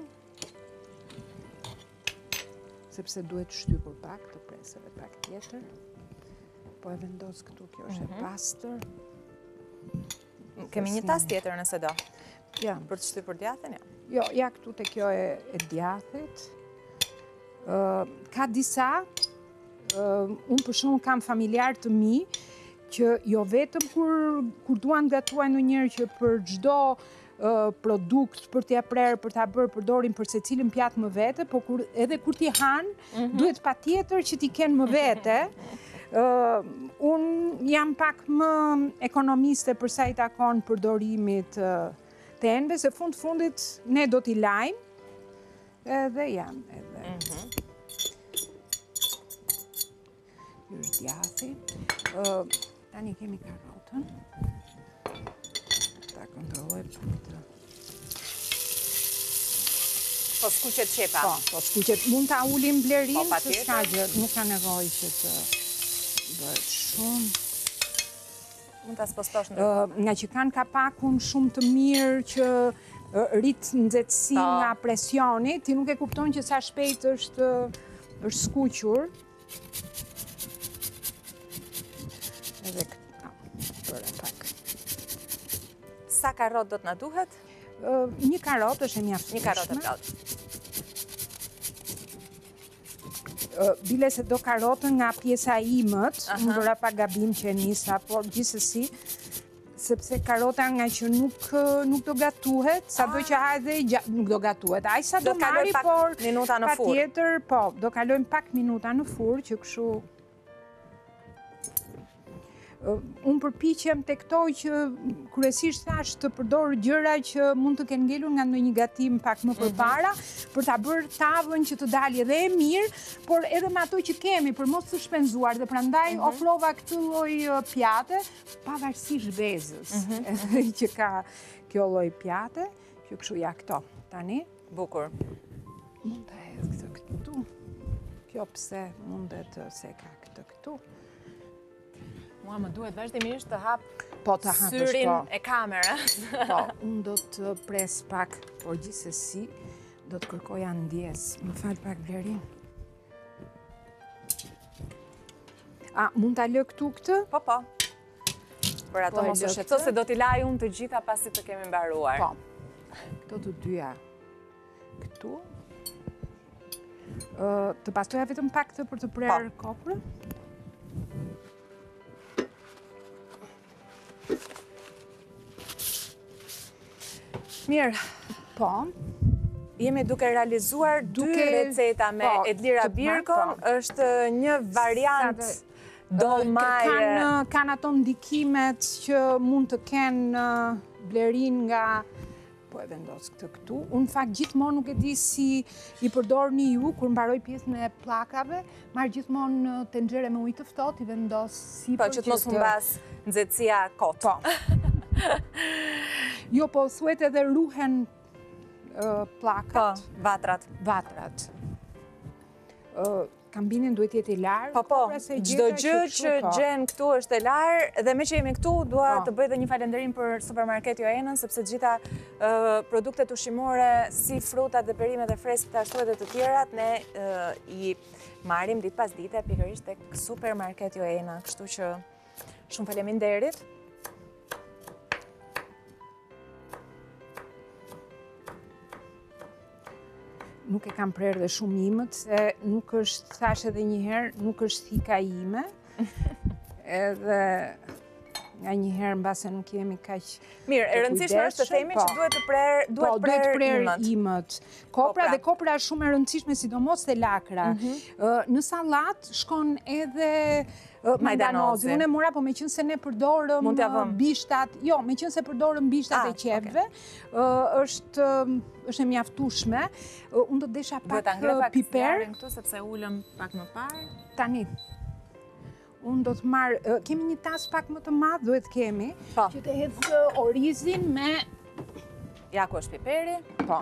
sepse duhet shtypur pak, të pres edhe pak tjetër. Po e vendos këtu, kjo është e mhm. pastër.
Kemi një tas tjetër nëse do.
Ja.
Për të shtypur djathin, ja.
Jo, ja këtu te kjo e, e djathit. ka disa Unë për shembull kam familjarë të mi, që jo vetëm kur, kur duan të gatuajnë në mënyrë që për çdo produkt për ta prerë, për ta bërë, përdorin për secilin pjatë më vete, po kur, edhe kur t'i hanë, mhm. duhet patjetër që t'i kenë më vete. unë jam pak më ekonomiste për sa i takon përdorimit të enëve, se fund fundit ne do t'i lajmë, Edhe jam, edhe. Mhm. Ja dhe djathi. Tani kemi karotën. Ta kontrolloj për po të...
Po skuqet qepa.
Po, po skuqet. Mund ta ulim Blerin, po, se s'ka gjë, nuk ka nevojë që të bëhet shumë.
Mund ta spostosh
ndonjë. Ngaqë kanë kapakun shumë të mirë që rri nxehtësia, po, nga presioni, ti nuk e kupton që sa shpejt është është skuqur. Edhe për pak.
Sa karotë do të na duhet?
Një karotë është e mjaftueshme.
Një karotë e plotë.
bile e do karotën nga pjesa e imët, unë bëra pak gabim që e nisa, por gjithsesi, sepse karota ngaqë nuk nuk do gatuhet, sado ah, që hahet edhe gjallë, nuk do gatuhet. Ai sa do, do marri, pak minuta në furrë. Patjetër, po, do kalojmë pak minuta në furrë që kështu Unë përpiqem te këto që kryesisht thashë të përdor gjëra që mund të kenë ngelur nga ndonjë gatim pak më mhm. përpara, për ta bërë tavën që të dali edhe e mirë, por edhe me ato që kemi për mos të shpenzuar dhe prandaj mhm. ofrova këtë lloj pjate, pavarësisht vezës mhm. që ka kjo lloj pjate, që kështu ja këto tani.
Bukur.
Mund ta hedh këtë këtu. Kjo pse mundet, s'e ka këtë këtu.
Mua më duhet vazhdimisht të hap
po të hapësh po.
syrin e kamerës.
Po, unë do të pres pak, por gjithsesi do të kërkoja ndjesë. Më fal pak, Blerin. A mund ta lë këtu këtë?
Po, po. Për ato
po,
mos u shqetëso se do t'i laj unë të gjitha pasi të kemi mbaruar.
Po, këto të dyja këtu. Të pastoja vetëm pak këtë për të prerë po. koprën.
Mirë,
po,
jemi duke realizuar dy receta me
po,
Edlira Birkon,
po.
është një variant
Kanë ato ndikimet që mund të kenë Blerin, nga po e vendos këtë këtu. Unë në fakt gjithmonë nuk e di si i përdorni ju, kur mbaroj pjesën e pllakave, marr gjithmonë një tenxhere me ujë të ftohtë, i vendos sipër,
po, gjithë. Po, që të mos më humbasë nxehtësia kot.
Po. jo, po, thuhet edhe ruhen pllakat.
Po, vatrat.
Vatrat. Kambinin duhet të jetë i larë.
Po, po,
çdo
gjë që gjen këtu është e larë, dhe meqë jemi këtu, dua
po.
të bëj dhe një falënderim për supermarket Joenën, sepse të gjitha produktet ushqimore, si frutat dhe perimet e freskëta ashtu edhe të tjerat, ne i marrim ditë pas dite, pikërisht te supermarket Joena, kështu që shumë faleminderit.
Nuk e kam prerë dhe shumë imët, se nuk është, thashë edhe njëherë, nuk është thika ime, edhe nganjëherë mbase nuk jemi kaq...
Mirë, e rëndësishme është të themi që po. duhet prerë imët.
Po,
duhet prerë imët.
Kopra dhe kopra është shumë e rëndësishme, sidomos te lakra.
Mhm.
Në sallatë shkon edhe
Majdanozi.
Unë e mora, po meqenëse ne përdorëm bishtat, jo, meqenëse përdorëm bishtat
ah,
e qepëve, është është e mjaftushme, unë do të desha pak piper.
këtu, sepse ulëm pak më parë.
Tani, unë do të marr, kemi një tas pak më të madh, duhet të kemi,
po.
që të hedh orizin me...
Ja ku është piperi,
po.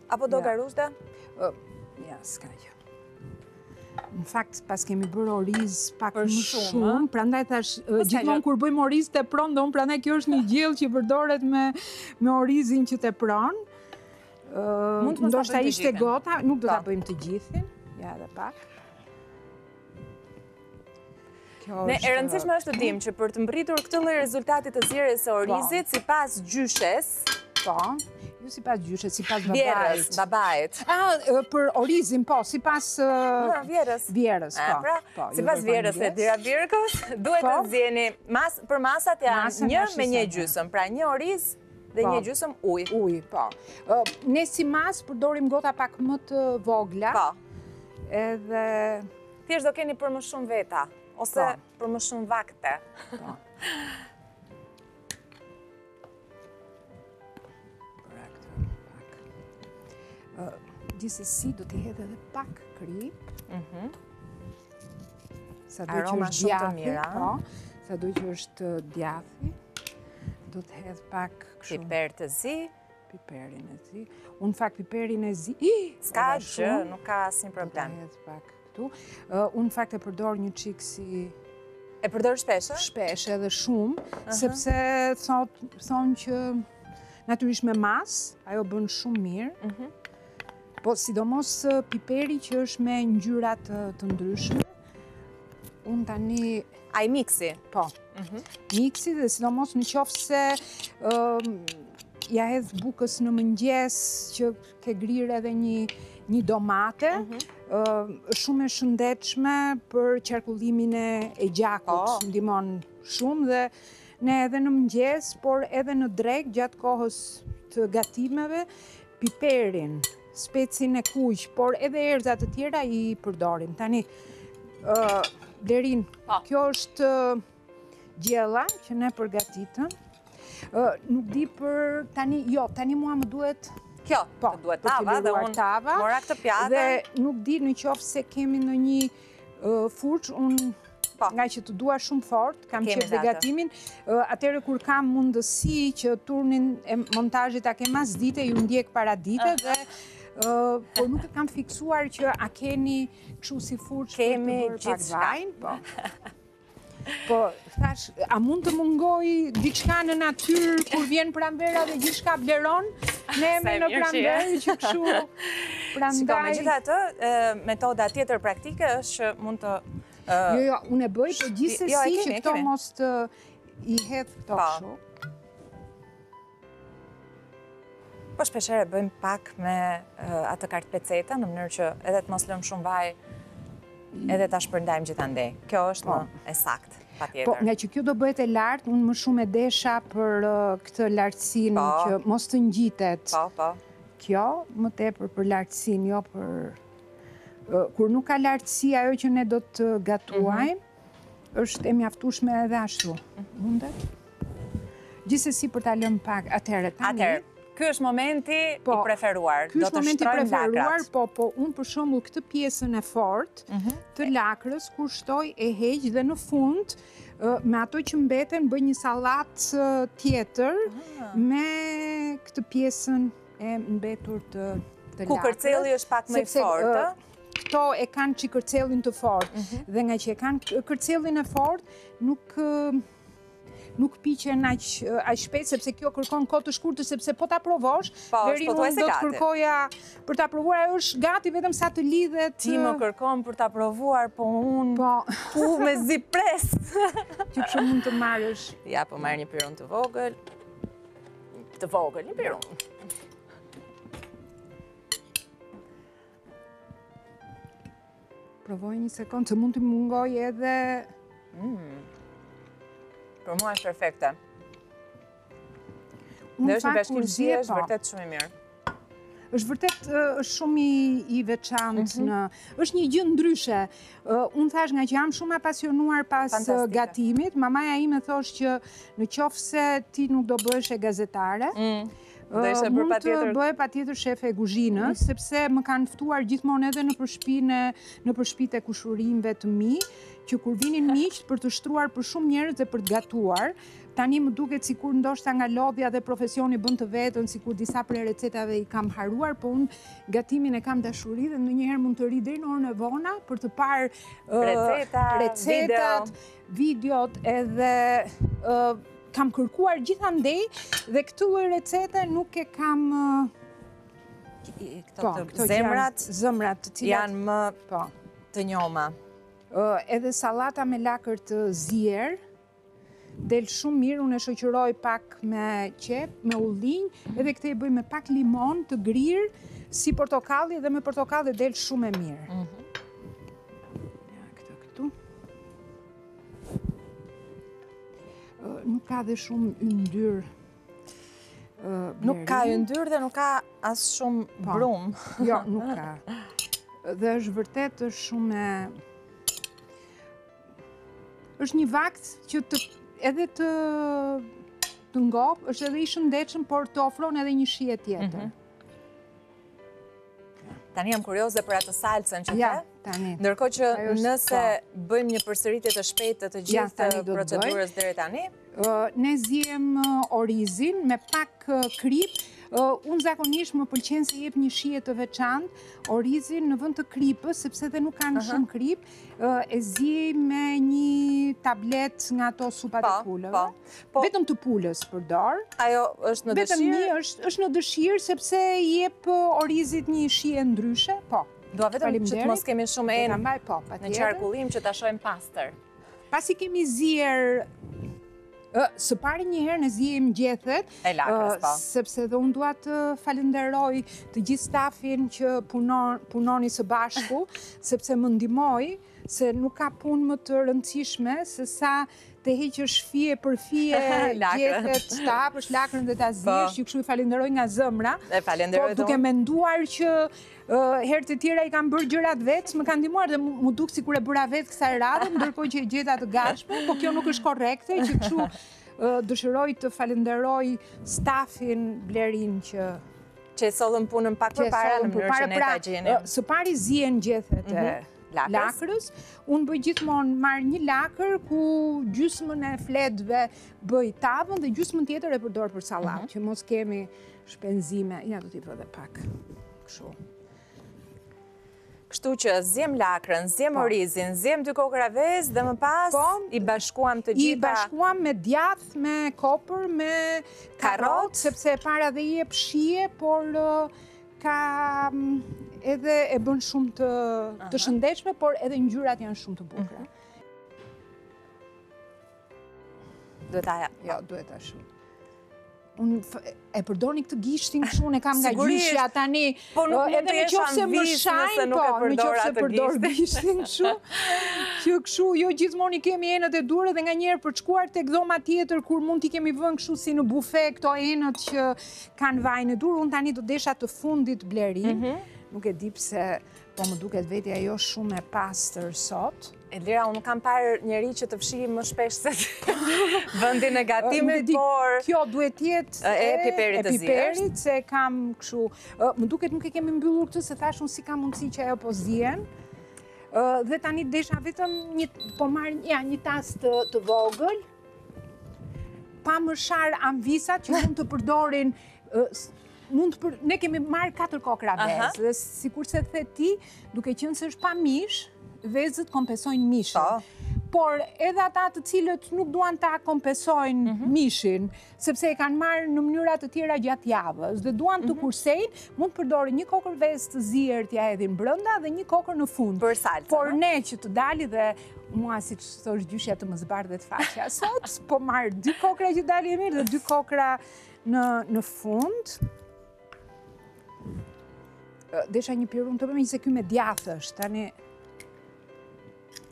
Apo do
garuzhdë? Ja, s'ka gjë. Në fakt, paskemi bërë oriz pak më
shumë,
prandaj thashë,
po
gjithmonë kur bëjmë oriz tepron, dhe unë prandaj kjo është një gjellë që përdoret me, me orizin që tepron,
Mund të mos ta bëjmë të
gjithë.
Ndoshta ishte
gota, nuk do ta
po.
bëjmë të gjithin. Ja edhe pak.
Ne e rëndësishme është të dimë që për të mbërritur këtë lloj rezultati të zierjes së orizit, po. sipas gjyshes,
po, ju sipas gjyshes,
sipas
babait,
babait,
a, për orizin, po,
sipas
vjehrrës,
vjehrrës,
po,
pra,
po,
sipas vjehrrës e dira birkës, duhet
po.
të zieni, për masat janë një me një
e
gjysmë, pra një oriz, dhe një po. gjysmë ujë.
Ujë, po. Ne si masë përdorim gota pak më të vogla.
Po.
Edhe...
Thjesht do keni për më shumë veta, ose
po.
për më shumë vakte.
Po. Gjithsesi do t'i hedh edhe pak kripë.
Mhm.
Sado që është djathi, po, sado që është djathi, do të hedh pak kështu.
Piper të zi.
Piperin e zi. Unë në fakt piperin e zi. I,
S'ka gjë, nuk ka asnjë
problem. Do
të
hedh pak këtu. Unë në fakt e përdor një çikë si...
E përdor shpesh e?
Shpesh edhe shumë, sepse thonë që natyrisht me masë, ajo bën shumë mirë.
Mhm.
Po sidomos piperi që është me ngjyra të, të ndryshme. Unë tani
ai miksi.
Po. Mhm. Miksi dhe sidomos në qoftë se ëm ia hedh bukës në mëngjes që ke grirë edhe një një domate, mhm. ë shumë e shëndetshme për qarkullimin e, e gjakut,
oh.
ndihmon shumë dhe ne, edhe në mëngjes, por edhe në drekë gjatë kohës të gatimeve, piperin, specin e kuq, por edhe erëza të tjera i përdorim. Tani, Blerin,
po.
kjo është gjella që ne përgatitëm. Nuk di për tani, jo, tani mua më duhet...
Kjo,
po,
të duhet tava dhe unë mora këtë pjatën.
Dhe nuk di në qoftë se kemi ndonjë Furçë, unë
po.
ngaqë të dua shumë fort, kam qejf dhe gatimin, atëherë kur kam mundësi që turnin e montazhit e kem masdite, ju ndjek paradite dhe por nuk e kam fiksuar që a keni kështu si furçë për të bërë pak vajin, po. Po, thashë, a mund të mungojë diçka në natyrë kur vjen pranvera dhe gjithçka bleron? Ne jemi në pranverë që kështu prandaj...
Shiko, megjithatë, metoda tjetër praktike është që mund të...
Jo, jo, unë e bëj, po gjithsesi,
jo,
që këto mos t'i hedh këto
po.
kështu.
Po shpeshherë e bëjmë pak me atë kartëpeceta, në mënyrë që edhe të mos lëmë shumë vaj, edhe ta shpërndajmë gjithandej. Kjo është
po.
më e saktë, patjetër.
Po, ngaqë kjo do bëhet e lartë, unë më shumë e desha për këtë lartësinë
po.
që mos të ngjitet.
Po, po.
Kjo më tepër për lartësinë, jo për kur nuk ka lartësi ajo që ne do të gatuajmë,
mhm.
Është e mjaftueshme edhe ashtu. Mundet? Gjithsesi për ta lënë pak atëherë tani.
Atëherë, Ky është momenti i po, preferuar.
Ky është momenti i preferuar, po po unë për shembull këtë pjesën e fortë
mhm.
të lakrës kur shtoj e heq dhe në fund me ato që mbeten bëj një sallatë tjetër
ah.
me këtë pjesën e mbetur të të lakrës.
Ku kërcelli është pak më i fortë.
Këto e kanë dhe kërcellin të fortë,
mhm.
dhe ngaqë e kanë kërcellin e fortë, nuk nuk piqen aq shpejt, sepse kjo kërkon kohë të shkurtër, sepse po ta provosh,
po, Blerin,
po unë do të kërkoja për ta provuar, ajo është gati vetëm sa të lidhet.
Ti më kërkon për ta provuar, po unë
po.
mezi pres.
Ti çfarë mund të marrësh?
Ja, po marr një pirun të vogël. Të vogël, një pirun.
Provoj një sekondë, se mund t'i mungojë edhe... Mm.
Për mua është perfekte.
Unë
është një bashkim si është
po.
vërtet shumë i mirë.
është vërtet, është shumë i veçantë
mhm.
në... është një gjë ndryshe. Unë thashë ngaqë jam shumë e apasionuar pas gatimit, mamaja ime thosh që në qoftë se ti nuk do bëheshe gazetare,
mm.
Mund të bëhe patjetër shefe e guzhinës, sepse më kanë ftuar gjithmonë edhe nëpër shpinë, nëpër shpitë e kushurinjve të mi, që kur vinin miqtë për të shtruar për shumë njerëz dhe për të gatuar, tani më duket sikur ndoshta nga lodhja dhe profesioni bën të vetën, sikur disa prej recetave i kam harruar, po unë gatimin e kam dashuri dhe ndonjëherë mund të rri deri në orët e vona për të parë recetat, videot edhe kam kërkuar gjithandej dhe këtë lloj recete nuk e kam... Po, këto
zemrat,
zemrat të cilat...
Janë më
po.
të njoma.
Edhe sallata me lakër të zier, del shumë e mirë, unë e shoqëroj pak me qepë, me ullinj, edhe këto i bëj me pak limon të grirë, si portokalli dhe me portokall del shumë e mirë.
Mhm.
Këtu. Nuk ka dhe shumë yndyrë
nuk ka yndyrë dhe nuk ka as shumë
po.
brumë.
Jo, nuk ka. Dhe është vërtet është shumë është një vakt që të edhe të të ngop, është edhe i shëndetshëm, por të ofron edhe një shije tjetër.
Mhm. Tani jam kurioze për atë salcën që të.
tani.
Ndërkohë që nëse po. bëjmë një përsëritje të shpejtë të
të
gjithë procedurës deri tani.
Ne ziejmë uh, orizin me pak uh, kripë. Uh, unë zakonisht më pëlqen se jep një shije të veçantë, orizin në vend të kripës, sepse dhe nuk kanë shumë kripë, e ziej me një tabletë nga ato supat e
po,
pulave.
Po. Po,
vetëm të pulës përdor.
Ajo është në dëshirë?
Vetëm një është, është në dëshirë, sepse i jep uh, orizit një shije ndryshe, po.
Dua vetëm që të mos kemi shumë enë
po,
në qarkullim që të ashojmë pastër.
Pasi kemi zier Së pari një herë ne ziejmë gjethet,
po.
sepse dhe unë dua të falënderoj të gjithë stafin që punoni së bashku, sepse më ndihmoi se nuk ka punë më të rëndësishme se sa Të heqësh fije për fije, gjethet, të hapësh lakrën dhe ta, po, ziesh, që kështu i falënderoj nga zemra.
E falënderoj
dhe unë. Po duke menduar që herët e tjera i kam bërë gjërat vetë, më kanë ndihmuar dhe m'u duk sikur e bëra vetë kësaj radhe, ndërkohë që e gjeta të gatshme, po kjo nuk është korrekte, që kështu dëshiroj të falënderoj stafin Blerin që
që e sollën punën pak përpara në mënyrë që ne ta gjenim.
Pra, së pari ziejmë gjethet e mhm. lakrës. Unë bëj gjithmonë marr një lakër ku gjysmën e fletëve bëj tavën dhe gjysmën tjetër e përdor për sallatë, mhm. që mos kemi shpenzime. Ja do t'i vë dhe pak. Kështu.
Kështu që ziejmë lakrën, ziejmë po. orizin, ziejmë dy kokrra vezë dhe më pas po. i bashkuam të gjitha.
I bashkuam me djathë, me kopër, me karotë, sepse para dhe i jep shije, por Ka edhe e bën shumë të, të shëndetshme, por edhe ngjyrat janë shumë të bukura. Mhm.
Duhet ta ja.
Jo, duhet ta shumë. Unë e përdor këtë gishtin kështu, unë e kam nga gjyshja tani.
Po nuk po, edhe në qofë se më shajnë, po, në qofë se përdor
gishtin kështu. Që kështu, jo gjithmonë i kemi enët në duar dhe nganjëherë për të shkuar tek dhoma tjetër, kur mund t'i kemi vënë kështu si në bufe këto enët që Kanë vajin e duhur, unë tani do desha të fundit Bleri, mhm. nuk e di pse po më duket vetja jo shumë e pastër sot.
Elira, unë nuk kam parë njeri që të fshijë më shpesh se ti vendin e gatimit, por...
Kjo duhet të jetë
e piperit të
zi. E piperit, se kam kështu... Më duket nuk e kemi mbyllur këtë, se thashë unë si ka mundësi që ajo po zien. Dhe tani desha vetëm një, po marr një, një tas të vogël, Pa më sharë amvisat që mund të përdorin mund të ne kemi marrë katër kokrra vezë, dhe sikurse the ti, duke qenë se është pa mish, vezët kompensojnë mishin. Po. Por edhe ata të cilët nuk duan ta kompensojnë mhm. mishin, sepse e kanë marrë në mënyra të tjera gjatë javës dhe duan të mhm. kursejnë, mund të përdorin një kokërr vezë të zier t'ia hedhin brenda dhe një kokërr në fund.
Për salcën.
Por ne që të dalë dhe mua siç thosh gjyshja të më zbardhet faqja sot, po marr dy kokrra që të dalë e mirë dhe dy kokrra në, në fund. Desha një pirun të përziej se kjo me djathë është, tani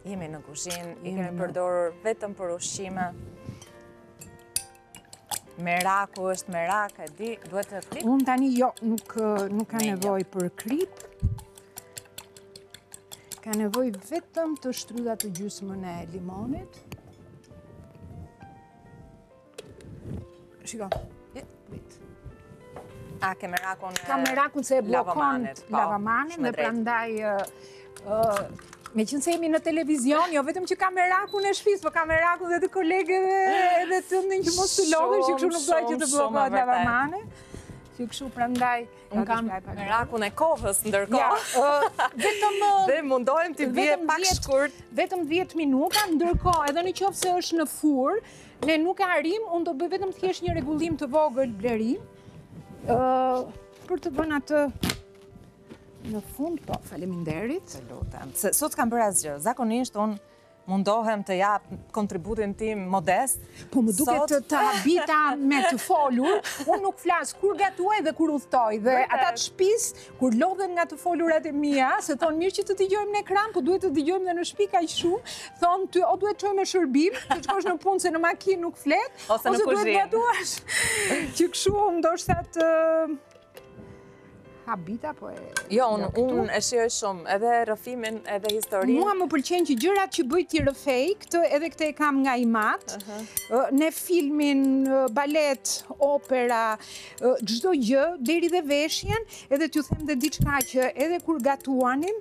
Jemi në kuzhinë, i kemi përdorur vetëm për ushqime. Meraku është merak, e di, duhet kripë?
Unë tani jo, nuk, nuk ka nevojë për kripë. Ka nevojë vetëm të shtrydhet gjysmën e limonit. Shiko.
A, ke merakun...
Ka merakun se e bllokon po, lavamanin dhe prandaj... Me qenë se jemi në televizion, jo vetëm që kam merakun e shpisë, po kam merakun dhe të kolegeve dhe tëndin që mos të lodhesh, që këshu nuk doja që të bllokohet lavamani. Që kështu prandaj...
Unë kam merakun e kohës ndërkohë.
Vetëm...
Dhe mundohem t'i bie pak shkurt.
Vetëm 10 minuta ndërkohë, edhe në qoftë se është në furrë, Ne nuk e arrijmë, unë do bëj vetëm të kesh një rregullim të vogël blerim për të vënë atë në fund, po faleminderit. Të lutem.
Se sot s'kam bërë asgjë. Zakonisht unë mundohem të jap kontributin tim modest.
Po më duket të habita me të folur, unë nuk flas kur gatuaj dhe kur udhëtoj dhe ata të shpisë kur lodhen nga të folurat e mia, se thonë mirë që të dëgjojmë në ekran, po duhet të dëgjojmë dhe në shtëpi kaq shumë, thonë ty: o duhet të çojmë në shërbim, të shkosh në punë se në makinë nuk flet,
ose, ose duhet të
gatuash. që kështu ndoshta të habita po e
Jo, unë e shijoj shumë, edhe rrëfimin, edhe historinë.
Mua më pëlqen që gjërat që bëj t'i rrëfej, këtë edhe këtë e kam nga im atë. Uh -huh. Në filmin balet, opera, çdo gjë deri dhe veshjen, edhe t'ju them dhe diçka që edhe kur gatuanim,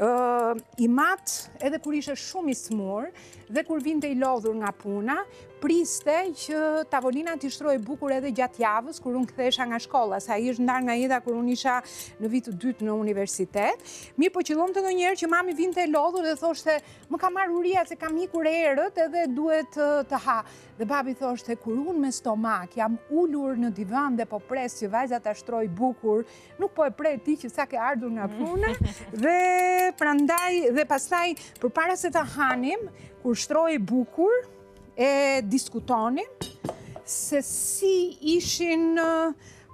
uh, im atë, edhe kur ishte shumë i sëmurë, dhe kur vinte i lodhur nga puna, priste që tavolina të shtrohej bukur edhe gjatë javës, kur unë kthehesha nga shkolla, se ai është ndarë nga jeta kur unë isha në vit të dytë në universitet, mirëpo qëllonte ndonjëherë që mami vinte e lodhur dhe thoshte, më ka marrë uria se kam ikur herët edhe duhet të ha. Dhe babi thoshte kur unë me stomak jam ulur në divan dhe po pres që vajza ta shtrojë bukur, nuk po e pret ti që sa ke ardhur nga puna, dhe prandaj dhe pastaj përpara se të hanim, kur shtrohej bukur e diskutonim se si ishin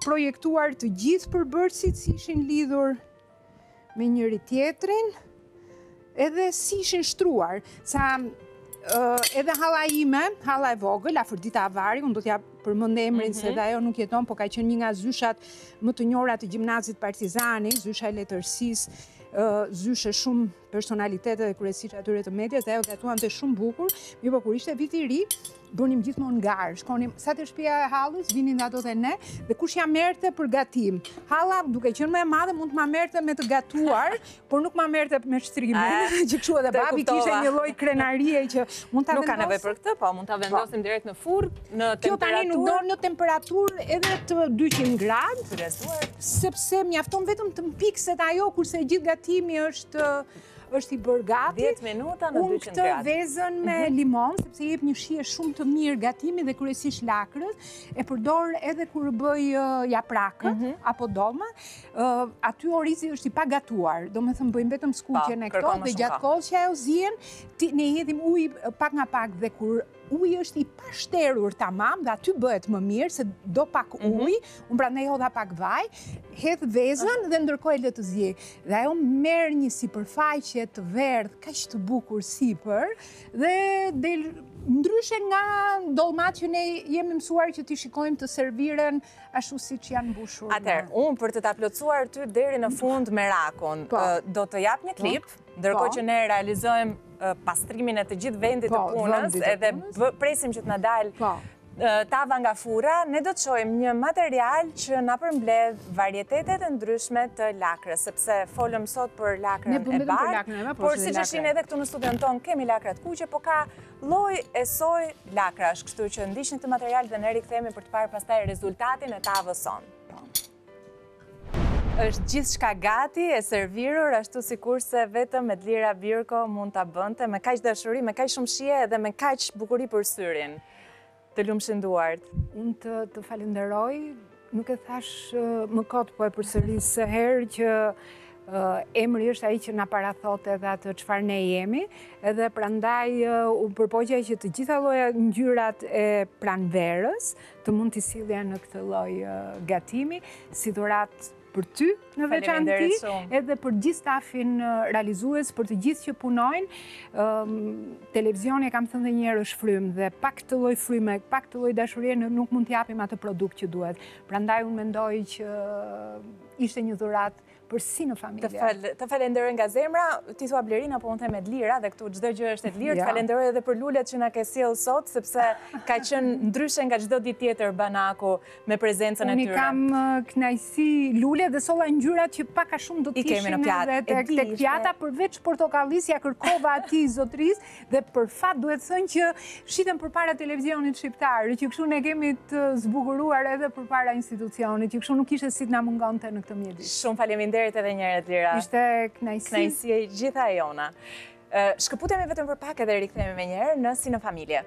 projektuar të gjithë përbërësit, si ishin lidhur me njëri-tjetrin, edhe si ishin shtruar, sa edhe halla ime, halla e vogël, Afërdita Avari, unë do t'ia përmend emrin se mhm. dhe ajo nuk jeton, po ka qenë një nga zyshat më të njohura të gjimnazit Partizani, zysha e letërsisë, zyshë e shumë personaliteteve dhe kryesisht atyre të medias, dhe ajo gatuante shumë bukur, mirëpo kur ishte Viti i Ri, Bënim gjithmonë garë, shkonim sa te shpia e hallës, vinin dhe ato te ne, dhe kush ia merrte për gatim. Halla duke qenë më e madhe mund të ma merrte me të gatuar, por nuk ma merrte me shtrimin. Ah, që kështu edhe babi kishte një lloj krenarie që mund ta
vendosim. Nuk ka nevojë për këtë, po mund ta vendosim po. direkt në furrë, në temperaturë. Kjo tani
nuk do në temperaturë edhe të 200 gradë, sepse mjafton vetëm të mpikset ajo, kurse gjithë gatimi është është i bërë gati.
10 minuta në 200 gradë.
Unë këtë vezën me mhm. limon, sepse jep një shije shumë të mirë gatimi dhe kryesisht lakrës, e përdor edhe kur bëj japrakët mhm. apo dollma. Aty orizi është i pagatuar, domethënë bëjmë vetëm skuqjen e këto, dhe gjatë kohës që ajo zien, ne i hedhim ujë pak nga pak dhe kur Uji është i pashterur tamam dhe aty bëhet më mirë se do pak mhm. ujë, unë prandaj hodha pak vaj, hedh vezën dhe ndërkohë e lë të ziejë. Dhe ajo merr një sipërfaqe të verdhë, kaq të bukur sipër, dhe del ndryshe nga dollmat që ne jemi mësuar që t'i shikojmë të serviren ashtu siç janë mbushur.
Atëherë, unë për të ta plotësuar ty deri në fund merakun, po. do të jap një po. klip, Ndërkohë po. që ne realizojmë pastrimin e të gjithë vendit po, të punës, edhe presim që të na dalë po. tava nga furra, ne do të shohim një material që na përmbledh varietetet e ndryshme të lakrës, sepse folëm sot për lakrën e po bardhë, por siç e shihni edhe këtu në studion tonë, kemi lakra të kuqe, po ka lloj e soj lakrash, kështu që ndiqni këtë material dhe ne rikthehemi për të parë pastaj rezultatin e tavës sonë. Është gjithçka gati e servirur ashtu sikurse vetëm Edlira Birko mund ta bënte me kaq dashuri, me kaq shumë shije dhe me kaq bukuri për syrin. Të lumshin duart.
Unë të falënderoj, nuk e thashë më kot po e përsëris sa herë që emri është ai që na parathotë edhe atë çfarë ne jemi, edhe prandaj u përpoqa që të gjitha llojet, ngjyrat e pranverës të mund t'i sillja në këtë lloj gatimi si dhuratë për ty në veçanti, edhe për gjithë stafin realizues, për të gjithë që punojnë. Televizioni e kam thënë dhe njëherë është frymë dhe pa këtë lloj fryme, pa këtë lloj dashurie ne nuk mund të japim atë produkt që duhet. Prandaj unë mendoj që ishte një dhuratë për Si në Familje.
Të falënderoj nga zemra, ti thua Blerina, po unë them Edlira, dhe këtu çdo gjë është e dlirë, të falënderoj edhe për lulet që na ke sjellë sot, sepse ka qenë ndryshe nga çdo ditë tjetër banaku me prezencën e tyre.
Unë kam knaqësi lulet dhe solla ngjyrat që pak a shumë do t'ishin edhe tek kjo pjata, përveç portokallisë, ia kërkova atij zotërisë, Dhe për fat duhet thënë që shiten përpara televizionit shqiptar, që kështu ne kemi të zbukuruar edhe përpara institucionit, që kështu nuk kishte si të na mungonte në këtë mjedis.
Shumë faleminderit edhe një herë Edlira.
Ishte kënaqësi.
Kënaqësi e gjitha e jona. Shkëputemi vetëm për pak edhe rikthehemi menjëherë në Si në Familje.